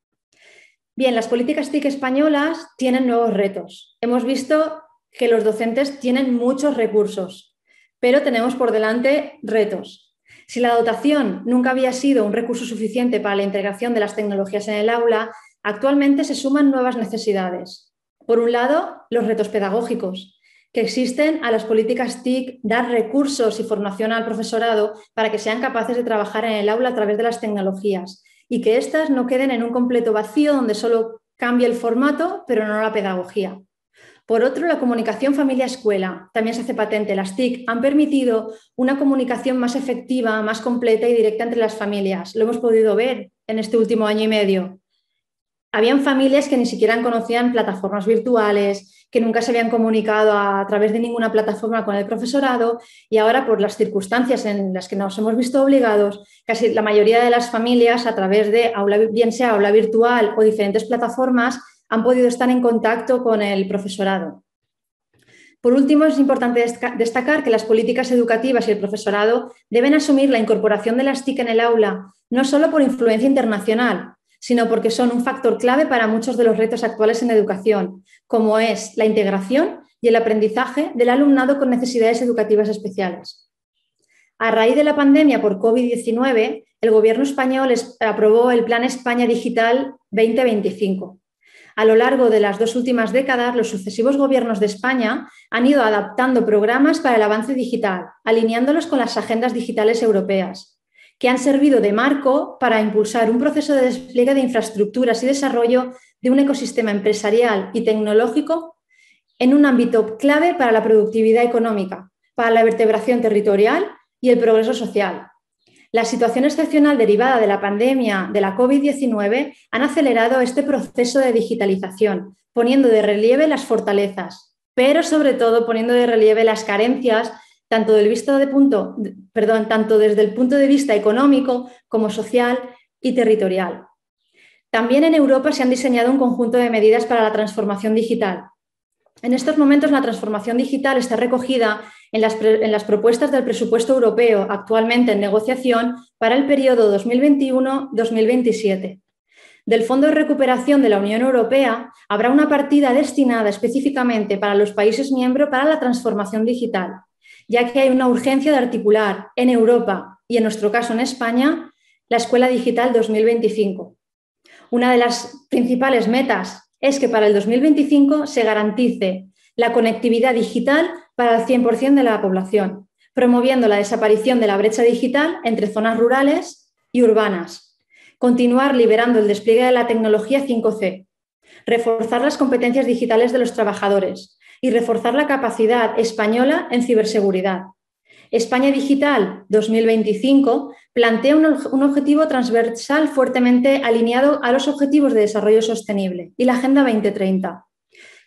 Bien, las políticas TIC españolas tienen nuevos retos. Hemos visto que los docentes tienen muchos recursos, pero tenemos por delante retos. Si la dotación nunca había sido un recurso suficiente para la integración de las tecnologías en el aula, actualmente se suman nuevas necesidades. Por un lado, los retos pedagógicos, que existen a las políticas TIC dar recursos y formación al profesorado para que sean capaces de trabajar en el aula a través de las tecnologías y que éstas no queden en un completo vacío donde solo cambie el formato, pero no la pedagogía. Por otro, la comunicación familia-escuela también se hace patente. Las TIC han permitido una comunicación más efectiva, más completa y directa entre las familias. Lo hemos podido ver en este último año y medio. Habían familias que ni siquiera conocían plataformas virtuales, que nunca se habían comunicado a, través de ninguna plataforma con el profesorado y ahora por las circunstancias en las que nos hemos visto obligados, casi la mayoría de las familias a través de aula, bien sea aula virtual o diferentes plataformas, han podido estar en contacto con el profesorado. Por último, es importante destacar que las políticas educativas y el profesorado deben asumir la incorporación de las TIC en el aula, no solo por influencia internacional, sino porque son un factor clave para muchos de los retos actuales en educación, como es la integración y el aprendizaje del alumnado con necesidades educativas especiales. A raíz de la pandemia por COVID-19, el Gobierno español aprobó el Plan España Digital 2025. A lo largo de las dos últimas décadas, los sucesivos gobiernos de España han ido adaptando programas para el avance digital, alineándolos con las agendas digitales europeas que han servido de marco para impulsar un proceso de despliegue de infraestructuras y desarrollo de un ecosistema empresarial y tecnológico en un ámbito clave para la productividad económica, para la vertebración territorial y el progreso social. La situación excepcional derivada de la pandemia de la COVID-19 han acelerado este proceso de digitalización, poniendo de relieve las fortalezas, pero sobre todo poniendo de relieve las carencias tanto, desde el punto de vista económico como social y territorial. También en Europa se han diseñado un conjunto de medidas para la transformación digital. En estos momentos la transformación digital está recogida en las, en las, propuestas del presupuesto europeo actualmente en negociación para el periodo 2021-2027. Del Fondo de Recuperación de la Unión Europea habrá una partida destinada específicamente para los países miembros para la transformación digital ya que hay una urgencia de articular en Europa y en nuestro caso en España la Escuela Digital 2025. Una de las principales metas es que para el 2025 se garantice la conectividad digital para el 100% de la población, promoviendo la desaparición de la brecha digital entre zonas rurales y urbanas, continuar liberando el despliegue de la tecnología 5C, reforzar las competencias digitales de los trabajadores, y reforzar la capacidad española en ciberseguridad. España Digital 2025 plantea un, objetivo transversal fuertemente alineado a los Objetivos de Desarrollo Sostenible y la Agenda 2030.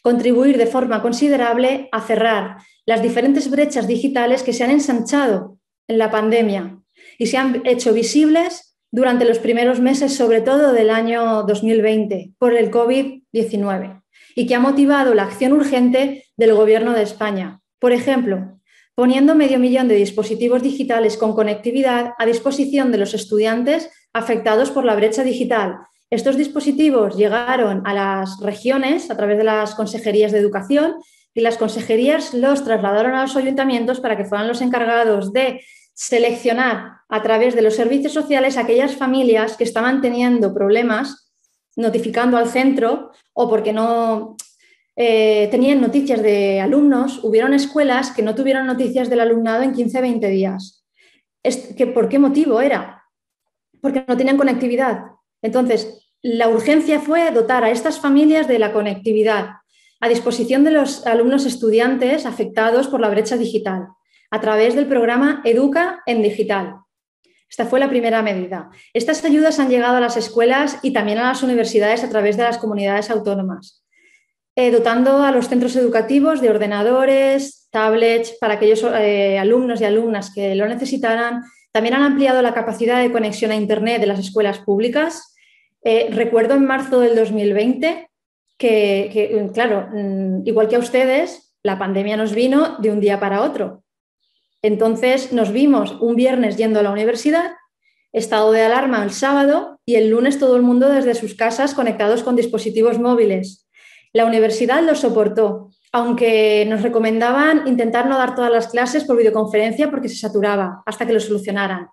Contribuir de forma considerable a cerrar las diferentes brechas digitales que se han ensanchado en la pandemia y se han hecho visibles durante los primeros meses, sobre todo del año 2020, por el COVID-19, y que ha motivado la acción urgente del Gobierno de España. Por ejemplo, poniendo medio millón de dispositivos digitales con conectividad a disposición de los estudiantes afectados por la brecha digital. Estos dispositivos llegaron a las regiones a través de las consejerías de educación y las consejerías los trasladaron a los ayuntamientos para que fueran los encargados de seleccionar a través de los servicios sociales aquellas familias que estaban teniendo problemas notificando al centro o porque no eh, tenían noticias de alumnos, hubieron escuelas que no tuvieron noticias del alumnado en 15-20 días. ¿Por qué motivo era? Porque no tenían conectividad. Entonces, la urgencia fue dotar a estas familias de la conectividad a disposición de los alumnos estudiantes afectados por la brecha digital a través del programa Educa en Digital. Esta fue la primera medida. Estas ayudas han llegado a las escuelas y también a las universidades a través de las comunidades autónomas, eh, dotando a los centros educativos de ordenadores, tablets para aquellos eh, alumnos y alumnas que lo necesitaran. También han ampliado la capacidad de conexión a Internet de las escuelas públicas. Eh, recuerdo en marzo del 2020 que, claro, mm, igual que a ustedes, la pandemia nos vino de un día para otro. Entonces nos vimos un viernes yendo a la universidad, estado de alarma el sábado y el lunes todo el mundo desde sus casas conectados con dispositivos móviles. La universidad lo soportó, aunque nos recomendaban intentar no dar todas las clases por videoconferencia porque se saturaba hasta que lo solucionaran.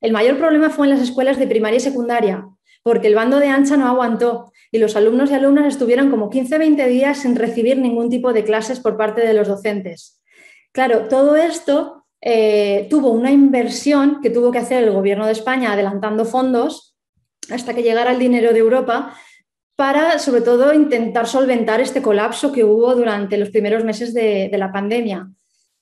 El mayor problema fue en las escuelas de primaria y secundaria, porque el bando de ancha no aguantó y los alumnos y alumnas estuvieron como 15-20 días sin recibir ningún tipo de clases por parte de los docentes. Claro, todo esto eh, tuvo una inversión que tuvo que hacer el Gobierno de España adelantando fondos hasta que llegara el dinero de Europa para, sobre todo, intentar solventar este colapso que hubo durante los primeros meses de, de la pandemia.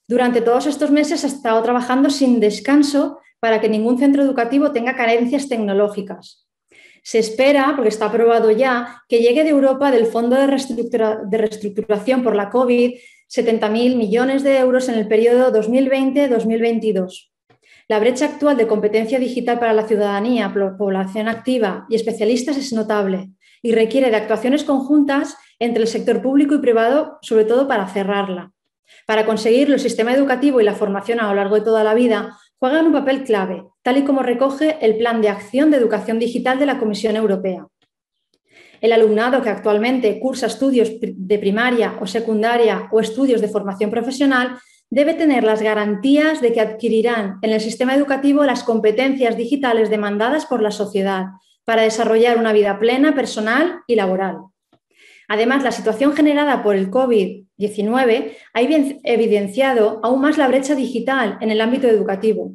Durante todos estos meses ha estado trabajando sin descanso para que ningún centro educativo tenga carencias tecnológicas. Se espera, porque está aprobado ya, que llegue de Europa del Fondo de, Reestructuración por la COVID 70.000 millones de euros en el periodo 2020-2022. La brecha actual de competencia digital para la ciudadanía, población activa y especialistas es notable y requiere de actuaciones conjuntas entre el sector público y privado, sobre todo para cerrarla. Para conseguirlo, el sistema educativo y la formación a lo largo de toda la vida juegan un papel clave, tal y como recoge el Plan de Acción de Educación Digital de la Comisión Europea. El alumnado que actualmente cursa estudios de primaria o secundaria o estudios de formación profesional debe tener las garantías de que adquirirán en el sistema educativo las competencias digitales demandadas por la sociedad para desarrollar una vida plena, personal y laboral. Además, la situación generada por el COVID-19 ha evidenciado aún más la brecha digital en el ámbito educativo.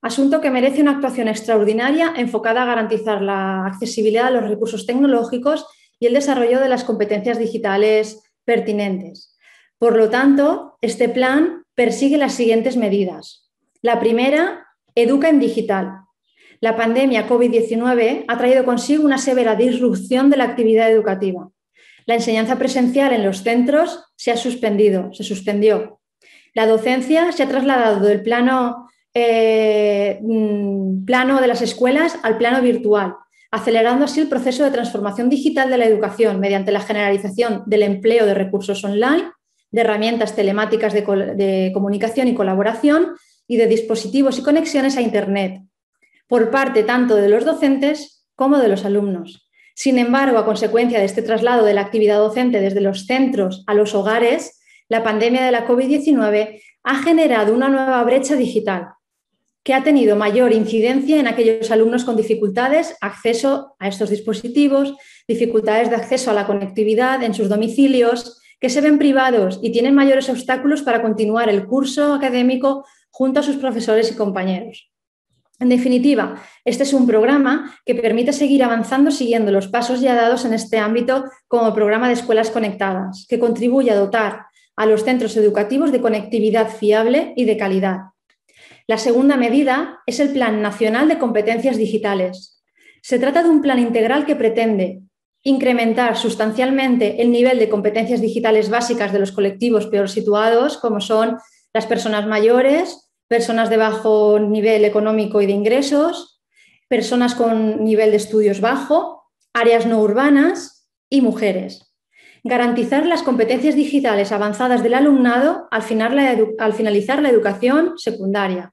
Asunto que merece una actuación extraordinaria enfocada a garantizar la accesibilidad a los recursos tecnológicos y el desarrollo de las competencias digitales pertinentes. Por lo tanto, este plan persigue las siguientes medidas. La primera, educa en digital. La pandemia COVID-19 ha traído consigo una severa disrupción de la actividad educativa. La enseñanza presencial en los centros se ha suspendido, se suspendió. La docencia se ha trasladado del plano, eh, mm, plano de las escuelas al plano virtual, acelerando así el proceso de transformación digital de la educación mediante la generalización del empleo de recursos online, de herramientas telemáticas de comunicación y colaboración y de dispositivos y conexiones a Internet, por parte tanto de los docentes como de los alumnos. Sin embargo, a consecuencia de este traslado de la actividad docente desde los centros a los hogares, la pandemia de la COVID-19 ha generado una nueva brecha digital que ha tenido mayor incidencia en aquellos alumnos con dificultades, acceso a estos dispositivos, dificultades de acceso a la conectividad en sus domicilios, que se ven privados y tienen mayores obstáculos para continuar el curso académico junto a sus profesores y compañeros. En definitiva, este es un programa que permite seguir avanzando siguiendo los pasos ya dados en este ámbito como programa de escuelas conectadas, que contribuye a dotar a los centros educativos de conectividad fiable y de calidad. La segunda medida es el Plan Nacional de Competencias Digitales. Se trata de un plan integral que pretende incrementar sustancialmente el nivel de competencias digitales básicas de los colectivos peor situados, como son las personas mayores, personas de bajo nivel económico y de ingresos, personas con nivel de estudios bajo, áreas no urbanas y mujeres. Garantizar las competencias digitales avanzadas del alumnado al, al finalizar la educación secundaria.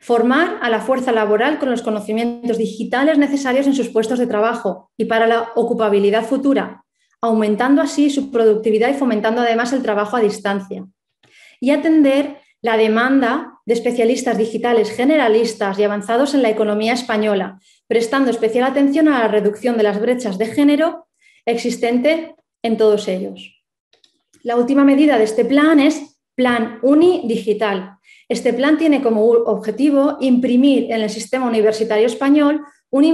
Formar a la fuerza laboral con los conocimientos digitales necesarios en sus puestos de trabajo y para la ocupabilidad futura, aumentando así su productividad y fomentando además el trabajo a distancia. Y atender la demanda de especialistas digitales generalistas y avanzados en la economía española, prestando especial atención a la reducción de las brechas de género existente en todos ellos. La última medida de este plan es Plan Uni Digital. Este plan tiene como objetivo imprimir en el sistema universitario español un,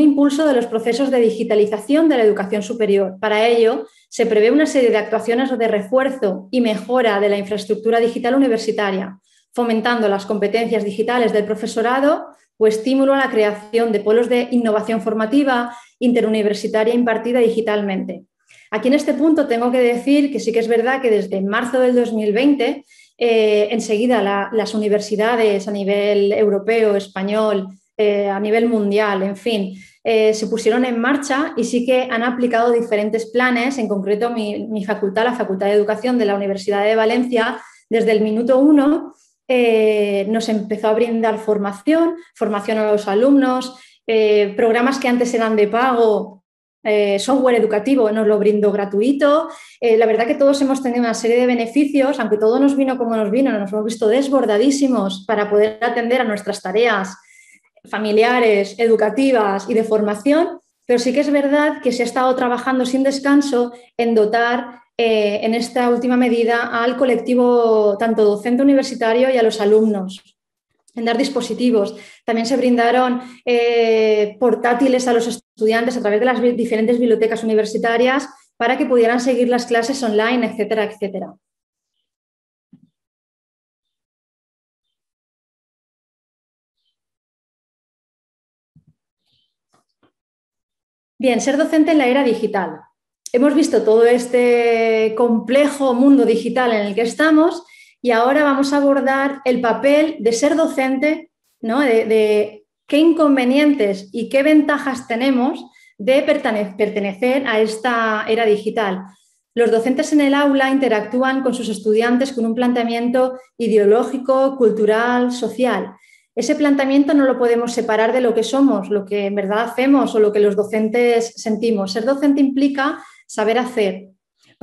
impulso de los procesos de digitalización de la educación superior. Para ello, se prevé una serie de actuaciones de refuerzo y mejora de la infraestructura digital universitaria, fomentando las competencias digitales del profesorado o estímulo a la creación de polos de innovación formativa interuniversitaria impartida digitalmente. Aquí en este punto tengo que decir que sí que es verdad que desde marzo del 2020, eh, enseguida las universidades a nivel europeo, español, eh, a nivel mundial, en fin, eh, se pusieron en marcha y sí que han aplicado diferentes planes, en concreto mi, facultad, la Facultad de Educación de la Universidad de Valencia, desde el minuto uno eh, nos empezó a brindar formación, formación a los alumnos, programas que antes eran de pago, software educativo nos lo brindó gratuito. la verdad que todos hemos tenido una serie de beneficios, aunque todo nos vino como nos vino, nos hemos visto desbordadísimos para poder atender a nuestras tareas familiares, educativas y de formación, pero sí que es verdad que se ha estado trabajando sin descanso en dotar eh, en esta última medida al colectivo tanto docente universitario y a los alumnos en dar dispositivos. También se brindaron eh, portátiles a los estudiantes a través de las diferentes bibliotecas universitarias para que pudieran seguir las clases online, etcétera, etcétera. Bien, ser docente en la era digital. Hemos visto todo este complejo mundo digital en el que estamos y ahora vamos a abordar el papel de ser docente, ¿no? de, qué inconvenientes y qué ventajas tenemos de pertenecer a esta era digital. Los docentes en el aula interactúan con sus estudiantes con un planteamiento ideológico, cultural, social ese planteamiento no lo podemos separar de lo que somos, lo que en verdad hacemos o lo que los docentes sentimos. Ser docente implica saber hacer.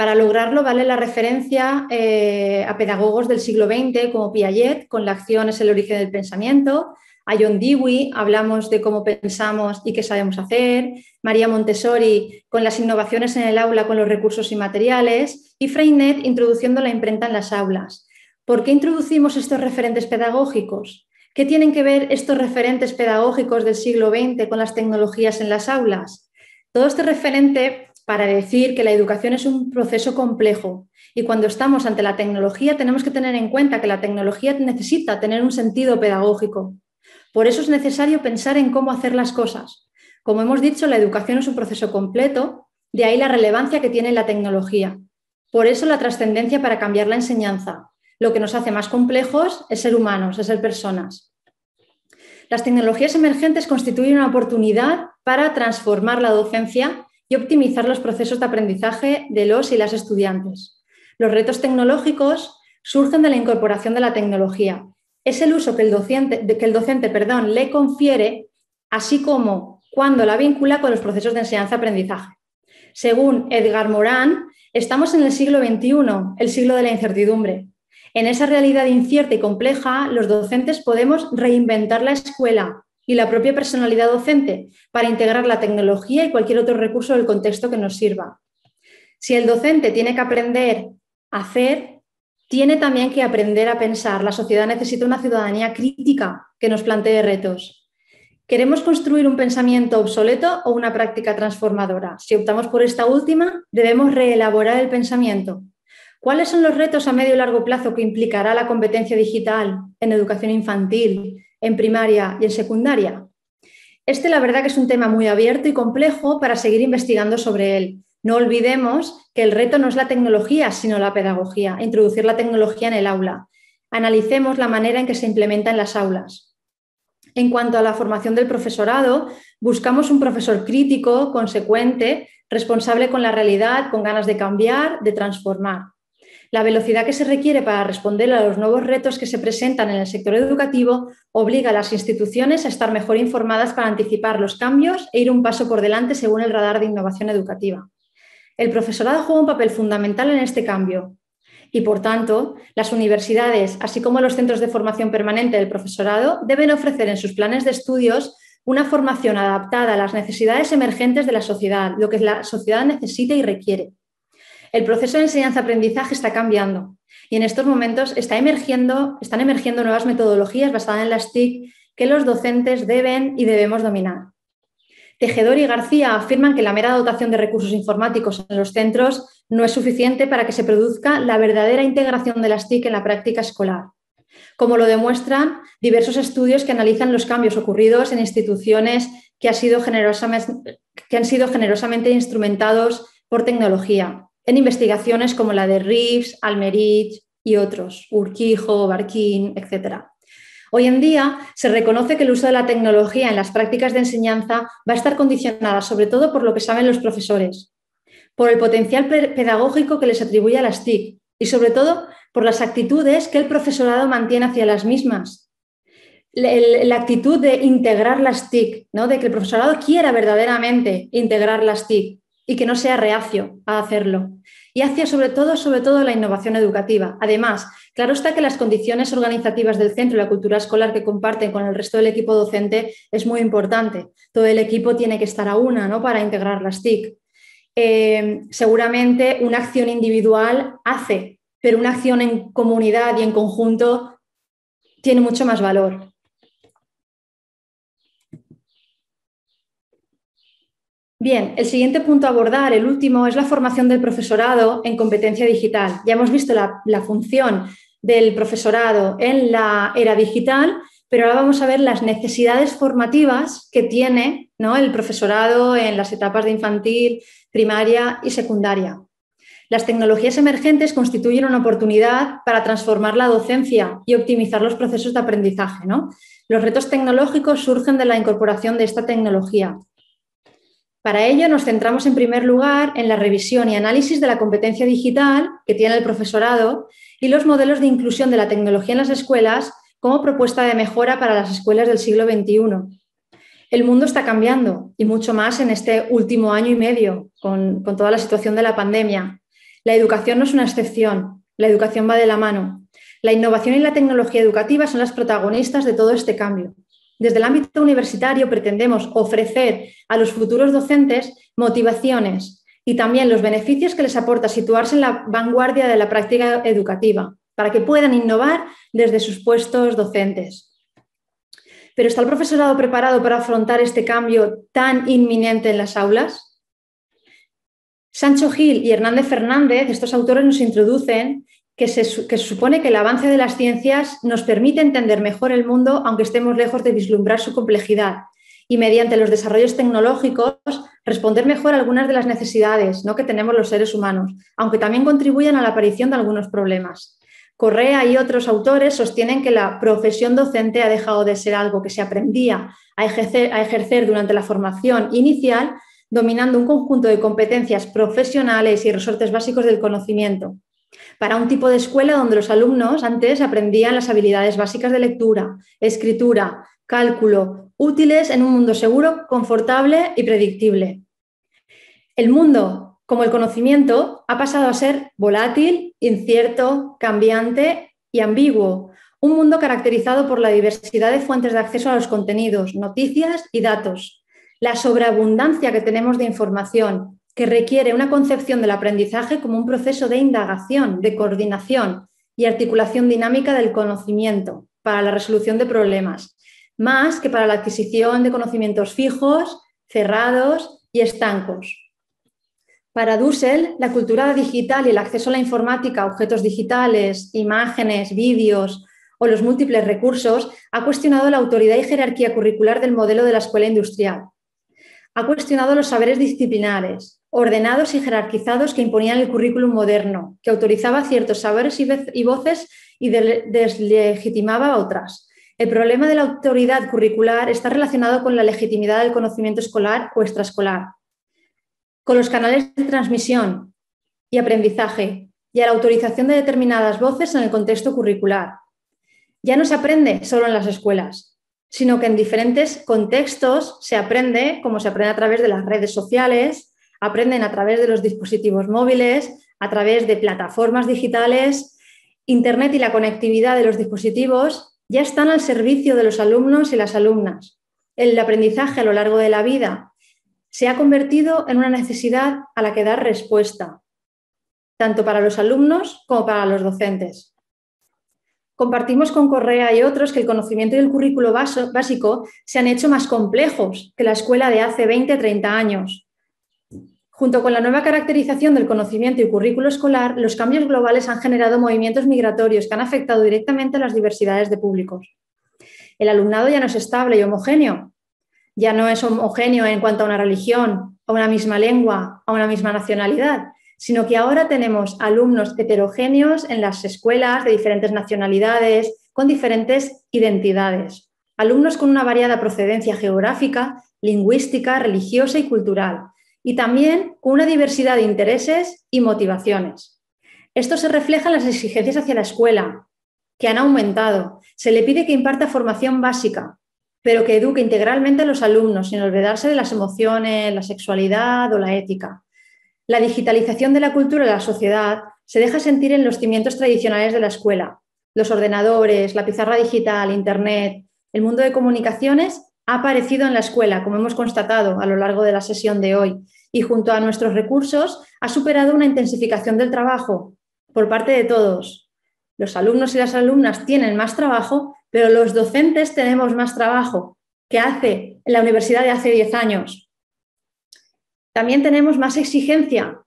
Para lograrlo vale la referencia eh, a pedagogos del siglo XX como Piaget, con la acción es el origen del pensamiento, a John Dewey, hablamos de cómo pensamos y qué sabemos hacer, María Montessori, con las innovaciones en el aula con los recursos y materiales, y Freinet, introduciendo la imprenta en las aulas. ¿Por qué introducimos estos referentes pedagógicos? ¿Qué tienen que ver estos referentes pedagógicos del siglo XX con las tecnologías en las aulas? Todo este referente para decir que la educación es un proceso complejo y cuando estamos ante la tecnología tenemos que tener en cuenta que la tecnología necesita tener un sentido pedagógico. Por eso es necesario pensar en cómo hacer las cosas. Como hemos dicho, la educación es un proceso completo, de ahí la relevancia que tiene la tecnología. Por eso la trascendencia para cambiar la enseñanza, lo que nos hace más complejos es ser humanos, es ser personas. Las tecnologías emergentes constituyen una oportunidad para transformar la docencia y optimizar los procesos de aprendizaje de los y las estudiantes. Los retos tecnológicos surgen de la incorporación de la tecnología. Es el uso que el docente, que el docente perdón, le confiere, así como cuando la vincula con los procesos de enseñanza-aprendizaje. Según Edgar Morin, estamos en el siglo XXI, el siglo de la incertidumbre. En esa realidad incierta y compleja, los docentes podemos reinventar la escuela y la propia personalidad docente para integrar la tecnología y cualquier otro recurso del contexto que nos sirva. Si el docente tiene que aprender a hacer, tiene también que aprender a pensar. La sociedad necesita una ciudadanía crítica que nos plantee retos. ¿Queremos construir un pensamiento obsoleto o una práctica transformadora? Si optamos por esta última, debemos reelaborar el pensamiento, ¿Cuáles son los retos a medio y largo plazo que implicará la competencia digital en educación infantil, en primaria y en secundaria? Este, la verdad, que es un tema muy abierto y complejo para seguir investigando sobre él. No olvidemos que el reto no es la tecnología, sino la pedagogía, introducir la tecnología en el aula. analicemos la manera en que se implementa en las aulas. En cuanto a la formación del profesorado, buscamos un profesor crítico, consecuente, responsable con la realidad, con ganas de cambiar, de transformar. La velocidad que se requiere para responder a los nuevos retos que se presentan en el sector educativo obliga a las instituciones a estar mejor informadas para anticipar los cambios e ir un paso por delante según el radar de innovación educativa. El profesorado juega un papel fundamental en este cambio y, por tanto, las universidades, así como los centros de formación permanente del profesorado, deben ofrecer en sus planes de estudios una formación adaptada a las necesidades emergentes de la sociedad, lo que la sociedad necesita y requiere. El proceso de enseñanza-aprendizaje está cambiando y en estos momentos están emergiendo nuevas metodologías basadas en las TIC que los docentes deben y debemos dominar. Tejedor y García afirman que la mera dotación de recursos informáticos en los centros no es suficiente para que se produzca la verdadera integración de las TIC en la práctica escolar, como lo demuestran diversos estudios que analizan los cambios ocurridos en instituciones que han sido generosamente instrumentados por tecnología, en investigaciones como la de Reeves, Almerich y otros, Urquijo, Barquín, etc. Hoy en día se reconoce que el uso de la tecnología en las prácticas de enseñanza va a estar condicionada sobre todo por lo que saben los profesores, por el potencial pedagógico que les atribuye a las TIC y sobre todo por las actitudes que el profesorado mantiene hacia las mismas. La, actitud de integrar las TIC, ¿no? de que el profesorado quiera verdaderamente integrar las TIC y que no sea reacio a hacerlo. Y hacia sobre todo, sobre todo la innovación educativa. Además, claro está que las condiciones organizativas del centro y la cultura escolar que comparten con el resto del equipo docente es muy importante. Todo el equipo tiene que estar a una ¿no? para integrar las TIC. Eh, seguramente una acción individual hace, pero una acción en comunidad y en conjunto tiene mucho más valor. Bien, el siguiente punto a abordar, el último, es la formación del profesorado en competencia digital. Ya hemos visto la, función del profesorado en la era digital, pero ahora vamos a ver las necesidades formativas que tiene el profesorado en las etapas de infantil, primaria y secundaria. Las tecnologías emergentes constituyen una oportunidad para transformar la docencia y optimizar los procesos de aprendizaje. Los retos tecnológicos surgen de la incorporación de esta tecnología para ello nos centramos en primer lugar en la revisión y análisis de la competencia digital que tiene el profesorado y los modelos de inclusión de la tecnología en las escuelas como propuesta de mejora para las escuelas del siglo XXI. El mundo está cambiando y mucho más en este último año y medio con, con toda la situación de la pandemia. La educación no es una excepción, la educación va de la mano. La innovación y la tecnología educativa son las protagonistas de todo este cambio. Desde el ámbito universitario pretendemos ofrecer a los futuros docentes motivaciones y también los beneficios que les aporta situarse en la vanguardia de la práctica educativa, para que puedan innovar desde sus puestos docentes. Pero ¿está el profesorado preparado para afrontar este cambio tan inminente en las aulas? Sancho Gil y Hernández Fernández, estos autores nos introducen que se, supone que el avance de las ciencias nos permite entender mejor el mundo aunque estemos lejos de vislumbrar su complejidad y mediante los desarrollos tecnológicos responder mejor a algunas de las necesidades ¿no? que tenemos los seres humanos, aunque también contribuyan a la aparición de algunos problemas. Correa y otros autores sostienen que la profesión docente ha dejado de ser algo que se aprendía a ejercer, a ejercer durante la formación inicial, dominando un conjunto de competencias profesionales y resortes básicos del conocimiento, para un tipo de escuela donde los alumnos antes aprendían las habilidades básicas de lectura, escritura, cálculo, útiles en un mundo seguro, confortable y predictible. El mundo, como el conocimiento, ha pasado a ser volátil, incierto, cambiante y ambiguo, un mundo caracterizado por la diversidad de fuentes de acceso a los contenidos, noticias y datos, la sobreabundancia que tenemos de información, que requiere una concepción del aprendizaje como un proceso de indagación, de coordinación y articulación dinámica del conocimiento para la resolución de problemas, más que para la adquisición de conocimientos fijos, cerrados y estancos. Para Dussel, la cultura digital y el acceso a la informática, objetos digitales, imágenes, vídeos o los múltiples recursos ha cuestionado la autoridad y jerarquía curricular del modelo de la escuela industrial. Ha cuestionado los saberes disciplinares, ordenados y jerarquizados que imponían el currículum moderno, que autorizaba ciertos saberes y voces y deslegitimaba otras. El problema de la autoridad curricular está relacionado con la legitimidad del conocimiento escolar o extraescolar, con los canales de transmisión y aprendizaje y a la autorización de determinadas voces en el contexto curricular. Ya no se aprende solo en las escuelas, sino que en diferentes contextos se aprende, como se aprende a través de las redes sociales, aprenden a través de los dispositivos móviles, a través de plataformas digitales, Internet y la conectividad de los dispositivos ya están al servicio de los alumnos y las alumnas. El aprendizaje a lo largo de la vida se ha convertido en una necesidad a la que dar respuesta, tanto para los alumnos como para los docentes. Compartimos con Correa y otros que el conocimiento y el currículo básico se han hecho más complejos que la escuela de hace 20-30 años. Junto con la nueva caracterización del conocimiento y currículo escolar, los cambios globales han generado movimientos migratorios que han afectado directamente a las diversidades de públicos. El alumnado ya no es estable y homogéneo, ya no es homogéneo en cuanto a una religión, a una misma lengua, a una misma nacionalidad, sino que ahora tenemos alumnos heterogéneos en las escuelas de diferentes nacionalidades, con diferentes identidades, alumnos con una variada procedencia geográfica, lingüística, religiosa y cultural, y también con una diversidad de intereses y motivaciones. Esto se refleja en las exigencias hacia la escuela, que han aumentado. Se le pide que imparta formación básica, pero que eduque integralmente a los alumnos, sin olvidarse de las emociones, la sexualidad o la ética. La digitalización de la cultura de la sociedad se deja sentir en los cimientos tradicionales de la escuela. Los ordenadores, la pizarra digital, Internet, el mundo de comunicaciones ha aparecido en la escuela, como hemos constatado a lo largo de la sesión de hoy, y junto a nuestros recursos ha superado una intensificación del trabajo por parte de todos. Los alumnos y las alumnas tienen más trabajo, pero los docentes tenemos más trabajo que hace en la universidad de hace 10 años. También tenemos más exigencia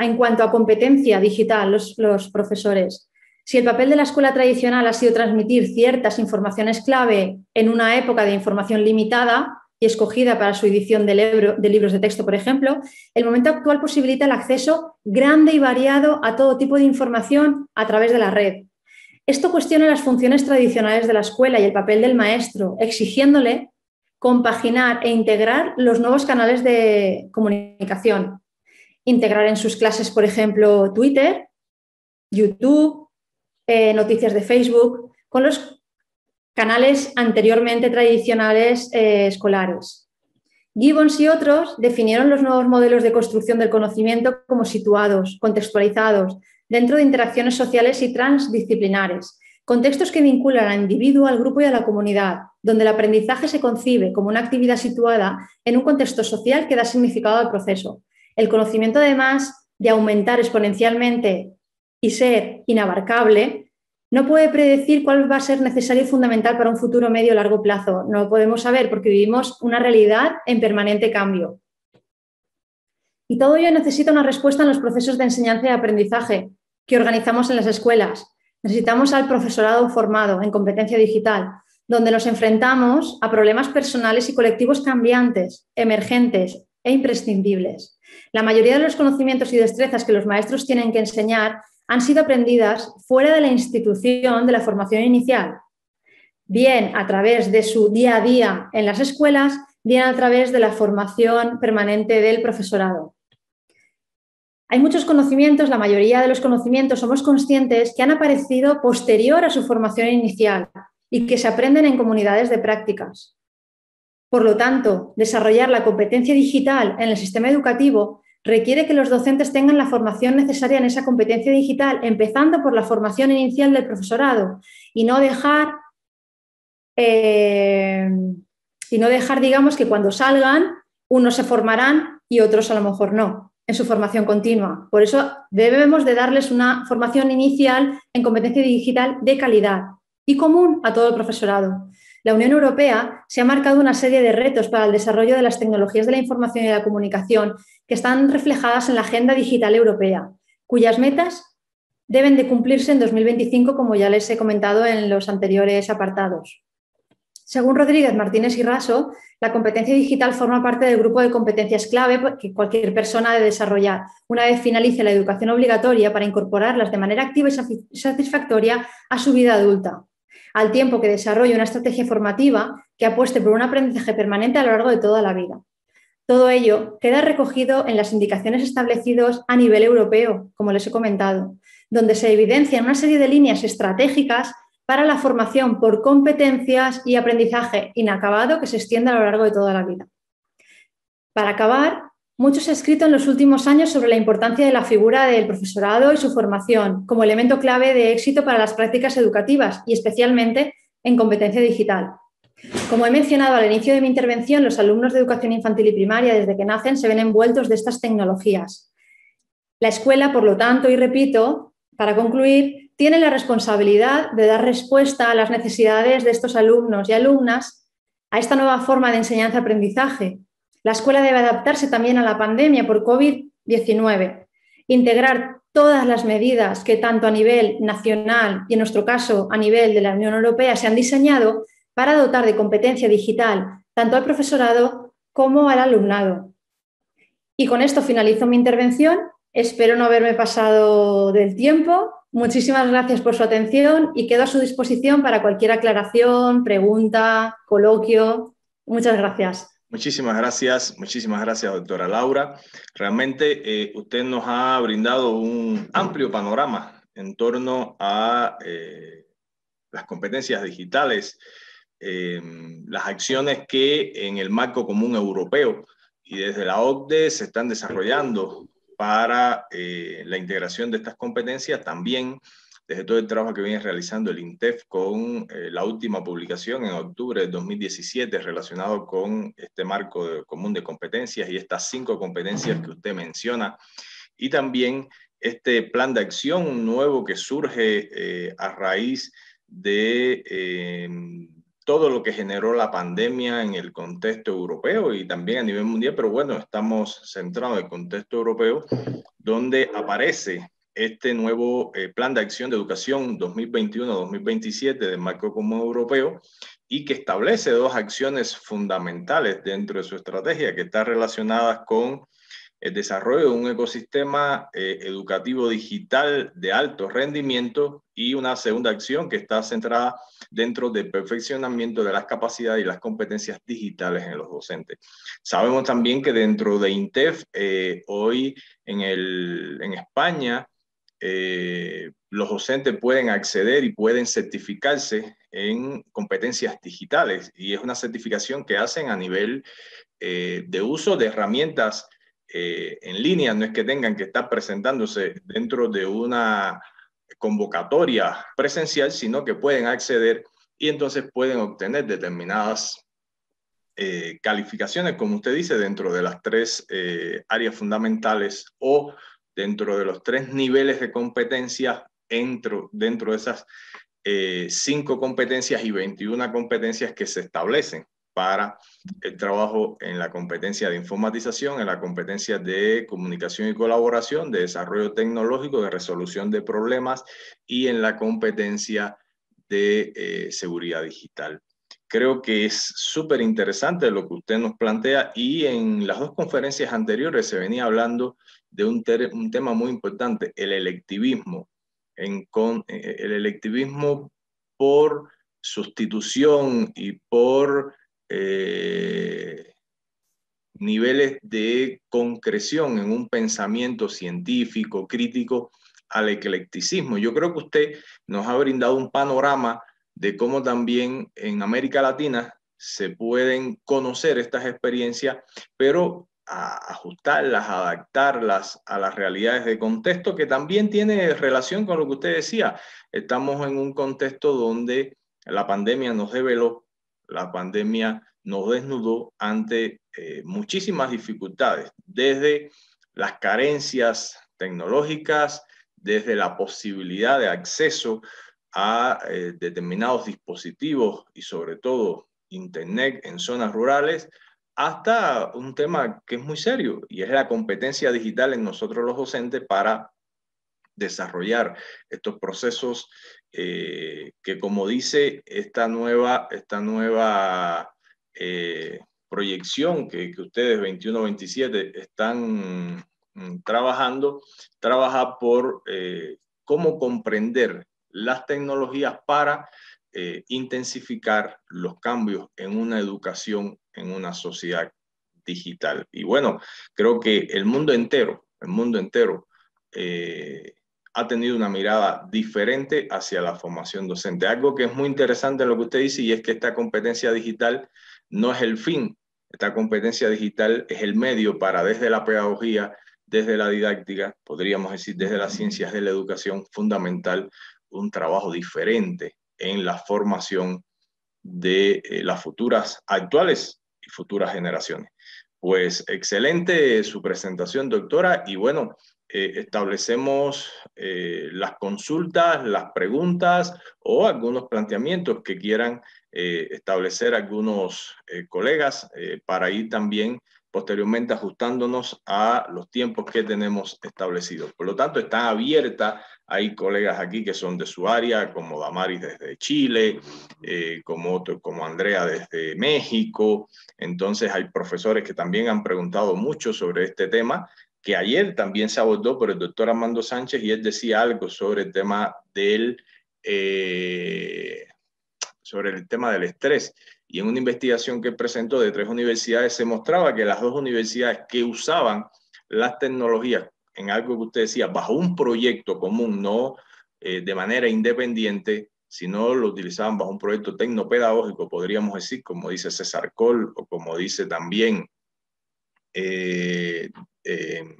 en cuanto a competencia digital los profesores. Si el papel de la escuela tradicional ha sido transmitir ciertas informaciones clave en una época de información limitada y escogida para su edición de, libros de texto, por ejemplo, el momento actual posibilita el acceso grande y variado a todo tipo de información a través de la red. Esto cuestiona las funciones tradicionales de la escuela y el papel del maestro, exigiéndole compaginar e integrar los nuevos canales de comunicación. Integrar en sus clases, por ejemplo, Twitter, YouTube, eh, noticias de Facebook, con los canales anteriormente tradicionales eh, escolares. Gibbons y otros definieron los nuevos modelos de construcción del conocimiento como situados, contextualizados, dentro de interacciones sociales y transdisciplinares, contextos que vinculan al individuo, al grupo y a la comunidad, donde el aprendizaje se concibe como una actividad situada en un contexto social que da significado al proceso. El conocimiento, además de aumentar exponencialmente y ser inabarcable, no puede predecir cuál va a ser necesario y fundamental para un futuro medio o largo plazo. No lo podemos saber porque vivimos una realidad en permanente cambio. Y todo ello necesita una respuesta en los procesos de enseñanza y aprendizaje que organizamos en las escuelas. Necesitamos al profesorado formado en competencia digital, donde nos enfrentamos a problemas personales y colectivos cambiantes, emergentes e imprescindibles. La mayoría de los conocimientos y destrezas que los maestros tienen que enseñar han sido aprendidas fuera de la institución de la formación inicial, bien a través de su día a día en las escuelas, bien a través de la formación permanente del profesorado. Hay muchos conocimientos, la mayoría de los conocimientos somos conscientes que han aparecido posterior a su formación inicial y que se aprenden en comunidades de prácticas. Por lo tanto, desarrollar la competencia digital en el sistema educativo requiere que los docentes tengan la formación necesaria en esa competencia digital, empezando por la formación inicial del profesorado y no dejar, eh, y no dejar, digamos, que cuando salgan, unos se formarán y otros a lo mejor no en su formación continua. Por eso debemos de darles una formación inicial en competencia digital de calidad y común a todo el profesorado. La Unión Europea se ha marcado una serie de retos para el desarrollo de las tecnologías de la información y de la comunicación que están reflejadas en la Agenda Digital Europea, cuyas metas deben de cumplirse en 2025, como ya les he comentado en los anteriores apartados. Según Rodríguez Martínez y Raso, la competencia digital forma parte del grupo de competencias clave que cualquier persona debe desarrollar una vez finalice la educación obligatoria para incorporarlas de manera activa y satisfactoria a su vida adulta, al tiempo que desarrolle una estrategia formativa que apueste por un aprendizaje permanente a lo largo de toda la vida. Todo ello queda recogido en las indicaciones establecidas a nivel europeo, como les he comentado, donde se evidencian una serie de líneas estratégicas para la formación por competencias y aprendizaje inacabado que se extiende a lo largo de toda la vida. Para acabar, mucho se ha escrito en los últimos años sobre la importancia de la figura del profesorado y su formación como elemento clave de éxito para las prácticas educativas y especialmente en competencia digital. Como he mencionado al inicio de mi intervención, los alumnos de educación infantil y primaria desde que nacen se ven envueltos de estas tecnologías. La escuela, por lo tanto, y repito, para concluir, tiene la responsabilidad de dar respuesta a las necesidades de estos alumnos y alumnas a esta nueva forma de enseñanza-aprendizaje. La escuela debe adaptarse también a la pandemia por COVID-19, integrar todas las medidas que tanto a nivel nacional y en nuestro caso a nivel de la Unión Europea se han diseñado para dotar de competencia digital tanto al profesorado como al alumnado. Y con esto finalizo mi intervención. Espero no haberme pasado del tiempo Muchísimas gracias por su atención y quedo a su disposición para cualquier aclaración, pregunta, coloquio. Muchas gracias. Muchísimas gracias, muchísimas gracias, doctora Laura. Realmente eh, usted nos ha brindado un amplio panorama en torno a eh, las competencias digitales, eh, las acciones que en el marco común europeo y desde la OCDE se están desarrollando para eh, la integración de estas competencias, también desde todo el trabajo que viene realizando el INTEF con eh, la última publicación en octubre de 2017 relacionado con este marco común de competencias y estas cinco competencias que usted menciona, y también este plan de acción nuevo que surge eh, a raíz de todo lo que generó la pandemia en el contexto europeo y también a nivel mundial, pero bueno, estamos centrados en el contexto europeo, donde aparece este nuevo eh, Plan de Acción de Educación 2021-2027 del Marco Común Europeo y que establece dos acciones fundamentales dentro de su estrategia que están relacionadas con el desarrollo de un ecosistema eh, educativo digital de alto rendimiento y una segunda acción que está centrada dentro del perfeccionamiento de las capacidades y las competencias digitales en los docentes. Sabemos también que dentro de INTEF, eh, hoy en, el, en España, eh, los docentes pueden acceder y pueden certificarse en competencias digitales. Y es una certificación que hacen a nivel de uso de herramientas eh, en línea, no es que tengan que estar presentándose dentro de una convocatoria presencial, sino que pueden acceder y entonces pueden obtener determinadas eh, calificaciones, como usted dice, dentro de las tres eh, áreas fundamentales o dentro de los tres niveles de competencia dentro, dentro de esas cinco competencias y 21 competencias que se establecen para el trabajo en la competencia de informatización, en la competencia de comunicación y colaboración, de desarrollo tecnológico, de resolución de problemas y en la competencia de eh, seguridad digital. Creo que es súper interesante lo que usted nos plantea y en las dos conferencias anteriores se venía hablando de un, tema muy importante, el electivismo. Con, eh, el electivismo por sustitución y por eh, niveles de concreción en un pensamiento científico, crítico, al eclecticismo. Yo creo que usted nos ha brindado un panorama de cómo también en América Latina se pueden conocer estas experiencias, pero ajustarlas, adaptarlas a las realidades de contexto, que también tiene relación con lo que usted decía. Estamos en un contexto donde la pandemia nos develó la pandemia nos desnudó ante eh, muchísimas dificultades, desde las carencias tecnológicas, desde la posibilidad de acceso a eh, determinados dispositivos y sobre todo Internet en zonas rurales, hasta un tema que es muy serio y es la competencia digital en nosotros los docentes para desarrollar estos procesos eh, que como dice esta nueva, esta nueva eh, proyección que, que ustedes 21-27 están mm, trabajando, trabaja por eh, cómo comprender las tecnologías para intensificar los cambios en una educación, en una sociedad digital. Y bueno, creo que el mundo entero, el mundo entero ha tenido una mirada diferente hacia la formación docente. Algo que es muy interesante lo que usted dice y es que esta competencia digital no es el fin, esta competencia digital es el medio para desde la pedagogía, desde la didáctica, podríamos decir desde las ciencias de la educación fundamental, un trabajo diferente en la formación de eh, las futuras actuales y futuras generaciones. Pues excelente su presentación, doctora, y bueno, eh, establecemos eh, las consultas, las preguntas o algunos planteamientos que quieran establecer algunos colegas para ir también posteriormente ajustándonos a los tiempos que tenemos establecidos. Por lo tanto, están abiertas, hay colegas aquí que son de su área, como Damaris desde Chile, como otro, como Andrea desde México. Entonces, hay profesores que también han preguntado mucho sobre este tema que ayer también se abordó por el doctor Armando Sánchez y él decía algo sobre el tema del, eh, sobre el tema del estrés. Y en una investigación que presentó de tres universidades se mostraba que las dos universidades que usaban las tecnologías en algo que usted decía, bajo un proyecto común, no eh, de manera independiente, sino lo utilizaban bajo un proyecto tecnopedagógico, podríamos decir, como dice César Col o como dice también eh, eh,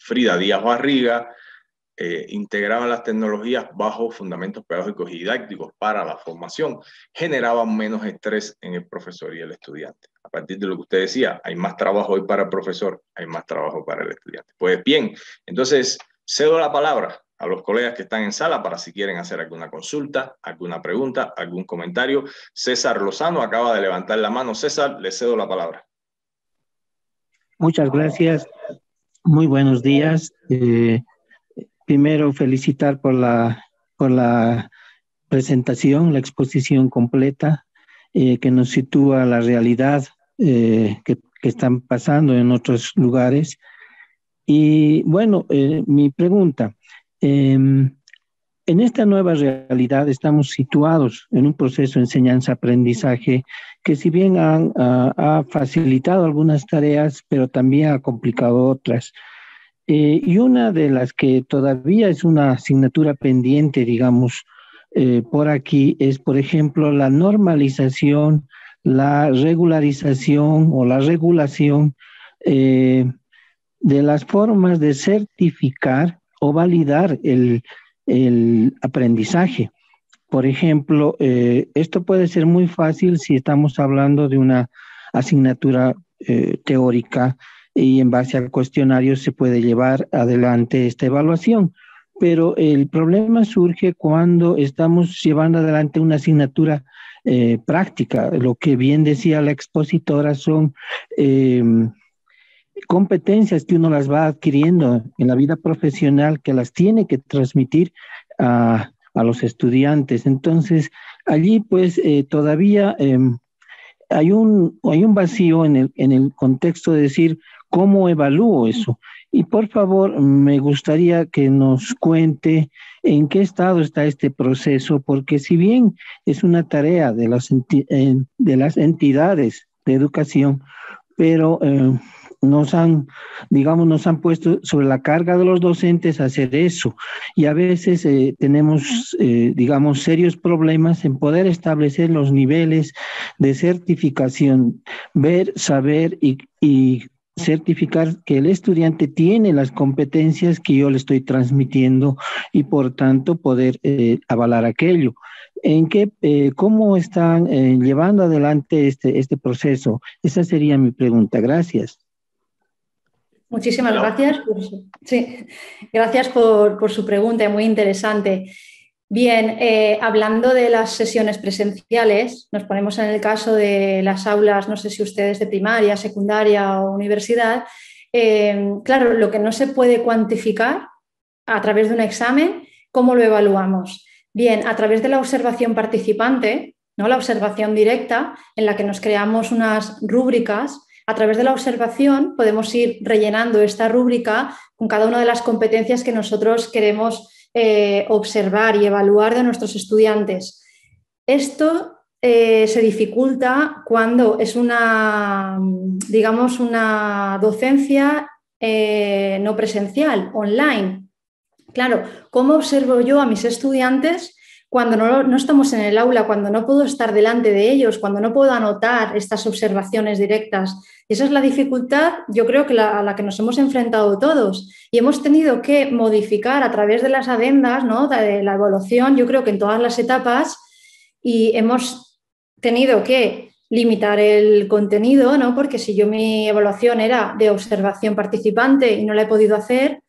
Frida Díaz Barriga, eh, integraban las tecnologías bajo fundamentos pedagógicos y didácticos para la formación, generaban menos estrés en el profesor y el estudiante. A partir de lo que usted decía, hay más trabajo hoy para el profesor, hay más trabajo para el estudiante. Pues bien, entonces cedo la palabra a los colegas que están en sala para si quieren hacer alguna consulta, alguna pregunta, algún comentario. César Lozano acaba de levantar la mano. César, le cedo la palabra. Muchas gracias. Muy buenos días. Eh, primero, felicitar por la, por la presentación, la exposición completa eh, que nos sitúa la realidad eh, que, que, están pasando en otros lugares. Y bueno, mi pregunta, em, en esta nueva realidad estamos situados en un proceso de enseñanza-aprendizaje que si bien ha facilitado algunas tareas, pero también ha complicado otras. Eh, y una de las que todavía es una asignatura pendiente, digamos, eh, por aquí es, por ejemplo, la normalización, la regularización o la regulación eh, de las formas de certificar o validar el, el aprendizaje. Por ejemplo, esto puede ser muy fácil si estamos hablando de una asignatura teórica y en base al cuestionario se puede llevar adelante esta evaluación. Pero el problema surge cuando estamos llevando adelante una asignatura eh, práctica. Lo que bien decía la expositora son competencias que uno las va adquiriendo en la vida profesional, que las tiene que transmitir a, los estudiantes. Entonces, allí pues eh, todavía em, hay, un, hay un vacío en el, en el contexto de decir cómo evalúo eso. Y por favor, me gustaría que nos cuente en qué estado está este proceso, porque si bien es una tarea de las, de las entidades de educación, pero em, nos han, digamos, nos han puesto sobre la carga de los docentes hacer eso. Y a veces eh, tenemos, eh, digamos, serios problemas en poder establecer los niveles de certificación, ver, saber y, certificar que el estudiante tiene las competencias que yo le estoy transmitiendo y por tanto poder eh, avalar aquello. ¿En qué, cómo están llevando adelante este, este proceso? Esa sería mi pregunta. Gracias. Muchísimas gracias. Por su, sí, gracias por, su pregunta, muy interesante. Bien, eh, hablando de las sesiones presenciales, nos ponemos en el caso de las aulas, no sé si ustedes de primaria, secundaria o universidad. Eh, claro, lo que no se puede cuantificar a través de un examen, ¿cómo lo evaluamos? Bien, a través de la observación participante, ¿no? la observación directa, en la que nos creamos unas rúbricas, a través de la observación podemos ir rellenando esta rúbrica con cada una de las competencias que nosotros queremos eh, observar y evaluar de nuestros estudiantes. Esto eh, se dificulta cuando es una, digamos, una docencia eh, no presencial, online. Claro, ¿cómo observo yo a mis estudiantes cuando no, estamos en el aula, cuando no puedo estar delante de ellos, cuando no puedo anotar estas observaciones directas? esa es la dificultad, yo creo que a la que nos hemos enfrentado todos. Y hemos tenido que modificar a través de las adendas, ¿no? de la evaluación, yo creo que en todas las etapas, y hemos tenido que limitar el contenido, ¿no? Porque si yo mi evaluación era de observación participante y no la he podido hacer,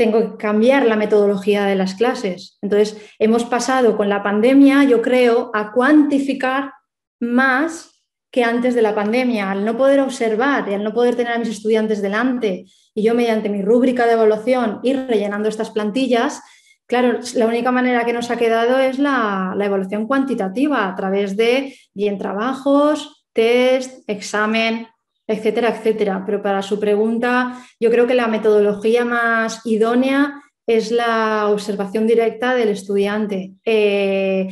tengo que cambiar la metodología de las clases. Entonces, hemos pasado con la pandemia, yo creo, a cuantificar más que antes de la pandemia, al no poder observar y al no poder tener a mis estudiantes delante y yo mediante mi rúbrica de evaluación ir rellenando estas plantillas, Claro, la única manera que nos ha quedado es la, evaluación cuantitativa a través de bien trabajos, test, examen, etcétera, etcétera. Pero para su pregunta, yo creo que la metodología más idónea es la observación directa del estudiante. Eh,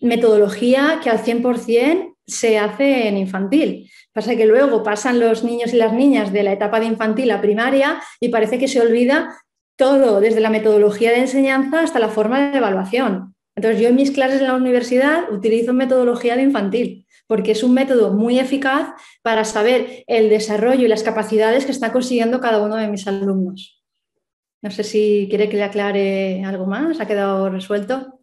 metodología que al 100% se hace en infantil. Pasa que luego pasan los niños y las niñas de la etapa de infantil a primaria y parece que se olvida todo, desde la metodología de enseñanza hasta la forma de evaluación. Entonces, yo en mis clases en la universidad utilizo metodología de infantil, porque es un método muy eficaz para saber el desarrollo y las capacidades que está consiguiendo cada uno de mis alumnos. No sé si quiere que le aclare algo más. ¿Ha quedado resuelto?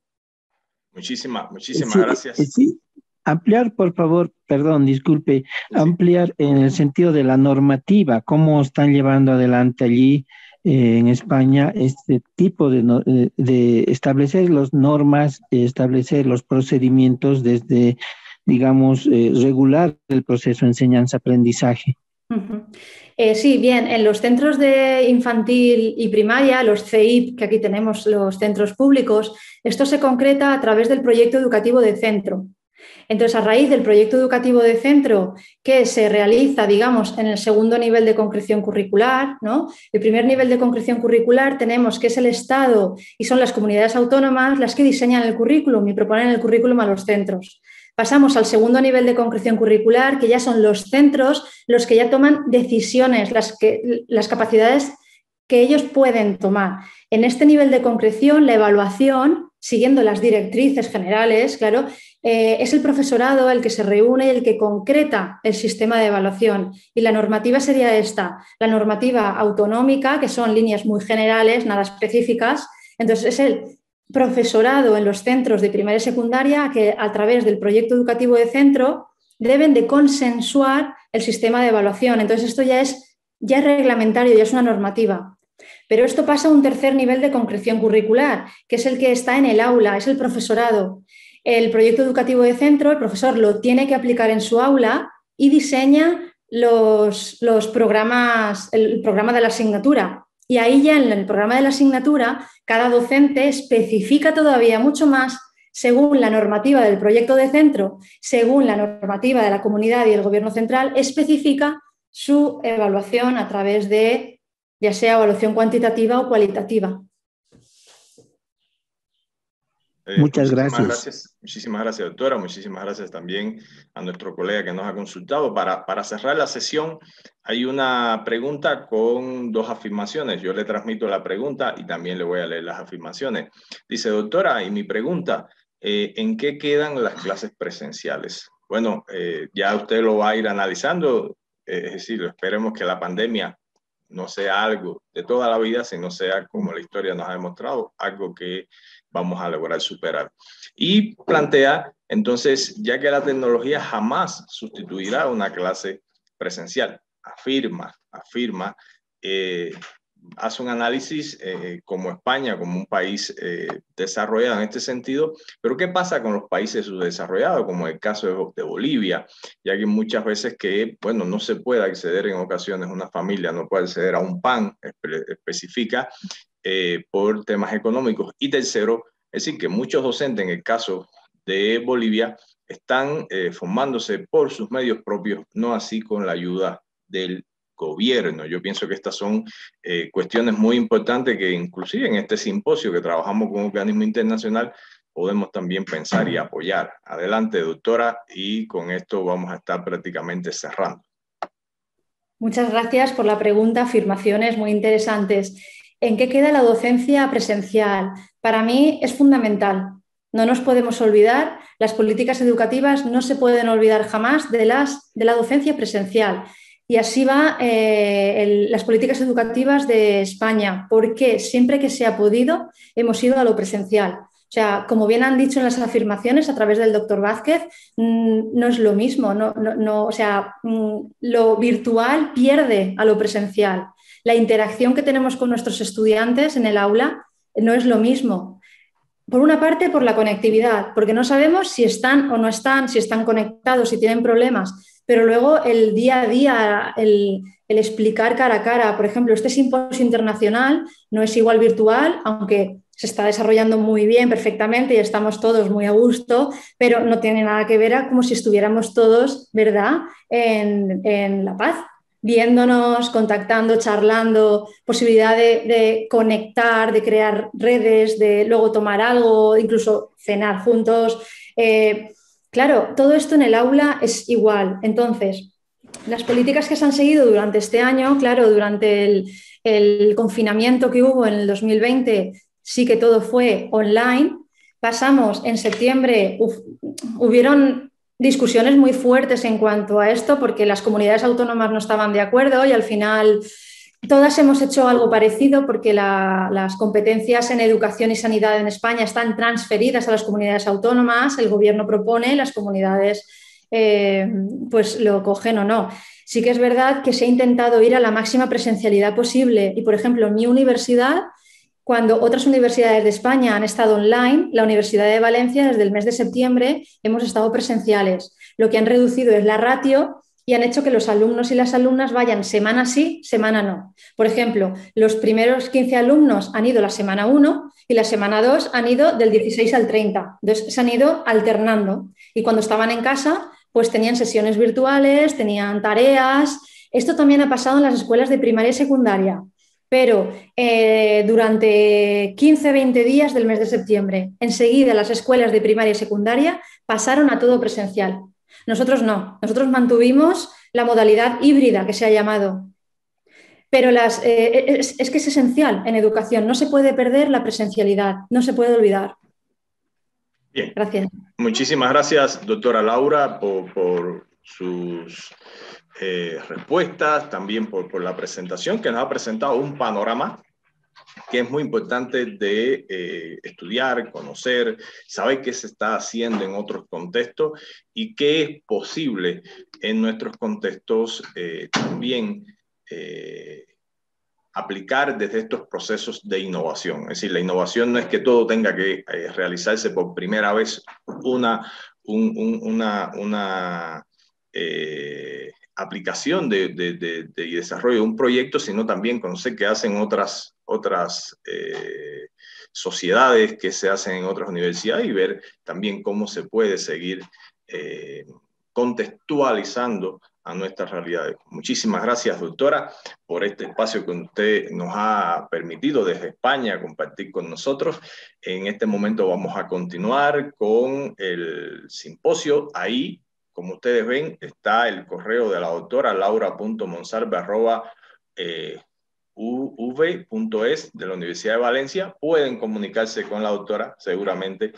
Muchísimas, muchísimas gracias. Sí, ampliar, por favor, perdón, disculpe, ampliar en el sentido de la normativa, cómo están llevando adelante allí eh, en España este tipo de, eh, de establecer las normas, establecer los procedimientos desde, digamos, eh, regular el proceso de enseñanza-aprendizaje. sí, bien, en los centros de infantil y primaria, los CEIP, que aquí tenemos los centros públicos, esto se concreta a través del proyecto educativo de centro. Entonces, a raíz del proyecto educativo de centro que se realiza, digamos, en el segundo nivel de concreción curricular, ¿no? El primer nivel de concreción curricular tenemos que es el Estado y son las comunidades autónomas las que diseñan el currículum y proponen el currículum a los centros. Pasamos al segundo nivel de concreción curricular, que ya son los centros los que ya toman decisiones, las, capacidades que ellos pueden tomar. En este nivel de concreción, la evaluación, siguiendo las directrices generales, claro, eh, es el profesorado el que se reúne y el que concreta el sistema de evaluación. Y la normativa sería esta, la normativa autonómica, que son líneas muy generales, nada específicas. Entonces, es el profesorado en los centros de primaria y secundaria que a través del proyecto educativo de centro deben de consensuar el sistema de evaluación. Entonces, esto ya es, ya es reglamentario, ya es una normativa. Pero esto pasa a un tercer nivel de concreción curricular, que es el que está en el aula, es el profesorado el proyecto educativo de centro, el profesor lo tiene que aplicar en su aula y diseña los, programas, el programa de la asignatura. Y ahí ya en el programa de la asignatura, cada docente especifica todavía mucho más según la normativa del proyecto de centro, según la normativa de la comunidad y el gobierno central, especifica su evaluación a través de ya sea evaluación cuantitativa o cualitativa. Eh, Muchas gracias. Muchísimas gracias, doctora. Muchísimas gracias también a nuestro colega que nos ha consultado. Para, para cerrar la sesión, hay una pregunta con dos afirmaciones. Yo le transmito la pregunta y también le voy a leer las afirmaciones. Dice, doctora, y mi pregunta, eh, ¿en qué quedan las clases presenciales? Bueno, eh, ya usted lo va a ir analizando, es decir, esperemos que la pandemia no sea algo de toda la vida, sino sea, como la historia nos ha demostrado, algo que vamos a lograr superar. Y plantea, entonces, ya que la tecnología jamás sustituirá una clase presencial, afirma, afirma, eh, hace un análisis eh, como España, como un país eh, desarrollado en este sentido, pero ¿qué pasa con los países subdesarrollados, como el caso de, Bolivia, ya que muchas veces que, bueno, no se puede acceder en ocasiones, una familia no puede acceder a un pan, especifica, eh, por temas económicos. Y tercero, Es decir, que muchos docentes, en el caso de Bolivia, están eh, formándose por sus medios propios, no así con la ayuda del gobierno. Yo pienso que estas son eh, cuestiones muy importantes que inclusive en este simposio que trabajamos con un organismo internacional podemos también pensar y apoyar. Adelante, doctora, y con esto vamos a estar prácticamente cerrando. Muchas gracias por la pregunta, afirmaciones muy interesantes. ¿En qué queda la docencia presencial? Para mí es fundamental. No nos podemos olvidar, las políticas educativas no se pueden olvidar jamás de, la docencia presencial. Y así va eh, las políticas educativas de España, porque siempre que se ha podido hemos ido a lo presencial. O sea, como bien han dicho en las afirmaciones a través del doctor Vázquez, mm, no es lo mismo, o sea, mm, lo virtual pierde a lo presencial. La interacción que tenemos con nuestros estudiantes en el aula no es lo mismo. Por una parte, por la conectividad, porque no sabemos si están o no están, si están conectados, si tienen problemas, pero luego el día a día, el, explicar cara a cara, por ejemplo, este simposio internacional no es igual virtual, aunque se está desarrollando muy bien, perfectamente y estamos todos muy a gusto, pero no tiene nada que ver a como si estuviéramos todos, ¿verdad?, en, La Paz, viéndonos, contactando, charlando, posibilidad de, conectar, de crear redes, de luego tomar algo, incluso cenar juntos. Eh, claro, todo esto en el aula es igual. Entonces, las políticas que se han seguido durante este año, claro, durante el, confinamiento que hubo en el 2020 sí que todo fue online. Pasamos en septiembre, hubieron discusiones muy fuertes en cuanto a esto porque las comunidades autónomas no estaban de acuerdo y al final todas hemos hecho algo parecido porque las competencias en educación y sanidad en España están transferidas a las comunidades autónomas, el gobierno propone, las comunidades eh, pues lo cogen o no. Sí que es verdad que se ha intentado ir a la máxima presencialidad posible y, por ejemplo, en mi universidad cuando otras universidades de España han estado online, la Universidad de Valencia desde el mes de septiembre hemos estado presenciales. Lo que han reducido es la ratio y han hecho que los alumnos y las alumnas vayan semana sí, semana no. Por ejemplo, los primeros 15 alumnos han ido la semana 1 y la semana 2 han ido del 16 al 30. Entonces, se han ido alternando. Y cuando estaban en casa, pues tenían sesiones virtuales, tenían tareas. Esto también ha pasado en las escuelas de primaria y secundaria pero eh, durante 15-20 días del mes de septiembre, enseguida las escuelas de primaria y secundaria pasaron a todo presencial. Nosotros no, nosotros mantuvimos la modalidad híbrida que se ha llamado. Pero eh, es, que es esencial en educación, no se puede perder la presencialidad, no se puede olvidar. Bien. Gracias. Muchísimas gracias, doctora Laura, por sus eh, respuestas, también por, por, la presentación que nos ha presentado un panorama que es muy importante de eh, estudiar, conocer, saber qué se está haciendo en otros contextos y qué es posible en nuestros contextos eh, también aplicar desde estos procesos de innovación. Es decir, la innovación no es que todo tenga que realizarse por primera vez una, una, una aplicación de, de, y desarrollo de un proyecto, sino también conocer qué hacen otras, otras eh, sociedades, que se hacen en otras universidades y ver también cómo se puede seguir eh, contextualizando a nuestras realidades. Muchísimas gracias, doctora, por este espacio que usted nos ha permitido desde España compartir con nosotros. En este momento vamos a continuar con el simposio. Ahí como ustedes ven, está el correo de la doctora laura.monsarbe.uv.es eh, de la Universidad de Valencia. Pueden comunicarse con la doctora, seguramente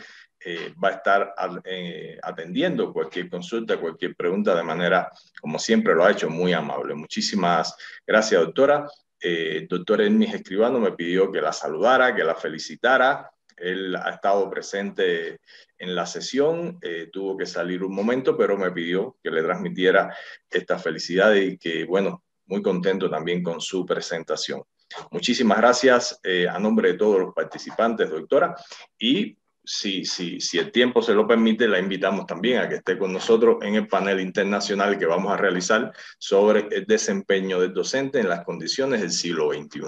eh, va a estar eh, atendiendo cualquier consulta, cualquier pregunta de manera, como siempre lo ha hecho, muy amable. Muchísimas gracias, doctora. el doctor Ennis Escribano me pidió que la saludara, que la felicitara. Él ha estado presente en la sesión, eh, tuvo que salir un momento, pero me pidió que le transmitiera esta felicidad y que, bueno, muy contento también con su presentación. Muchísimas gracias eh, a nombre de todos los participantes, doctora, y si, si, si el tiempo se lo permite, la invitamos también a que esté con nosotros en el panel internacional que vamos a realizar sobre el desempeño del docente en las condiciones del siglo XXI.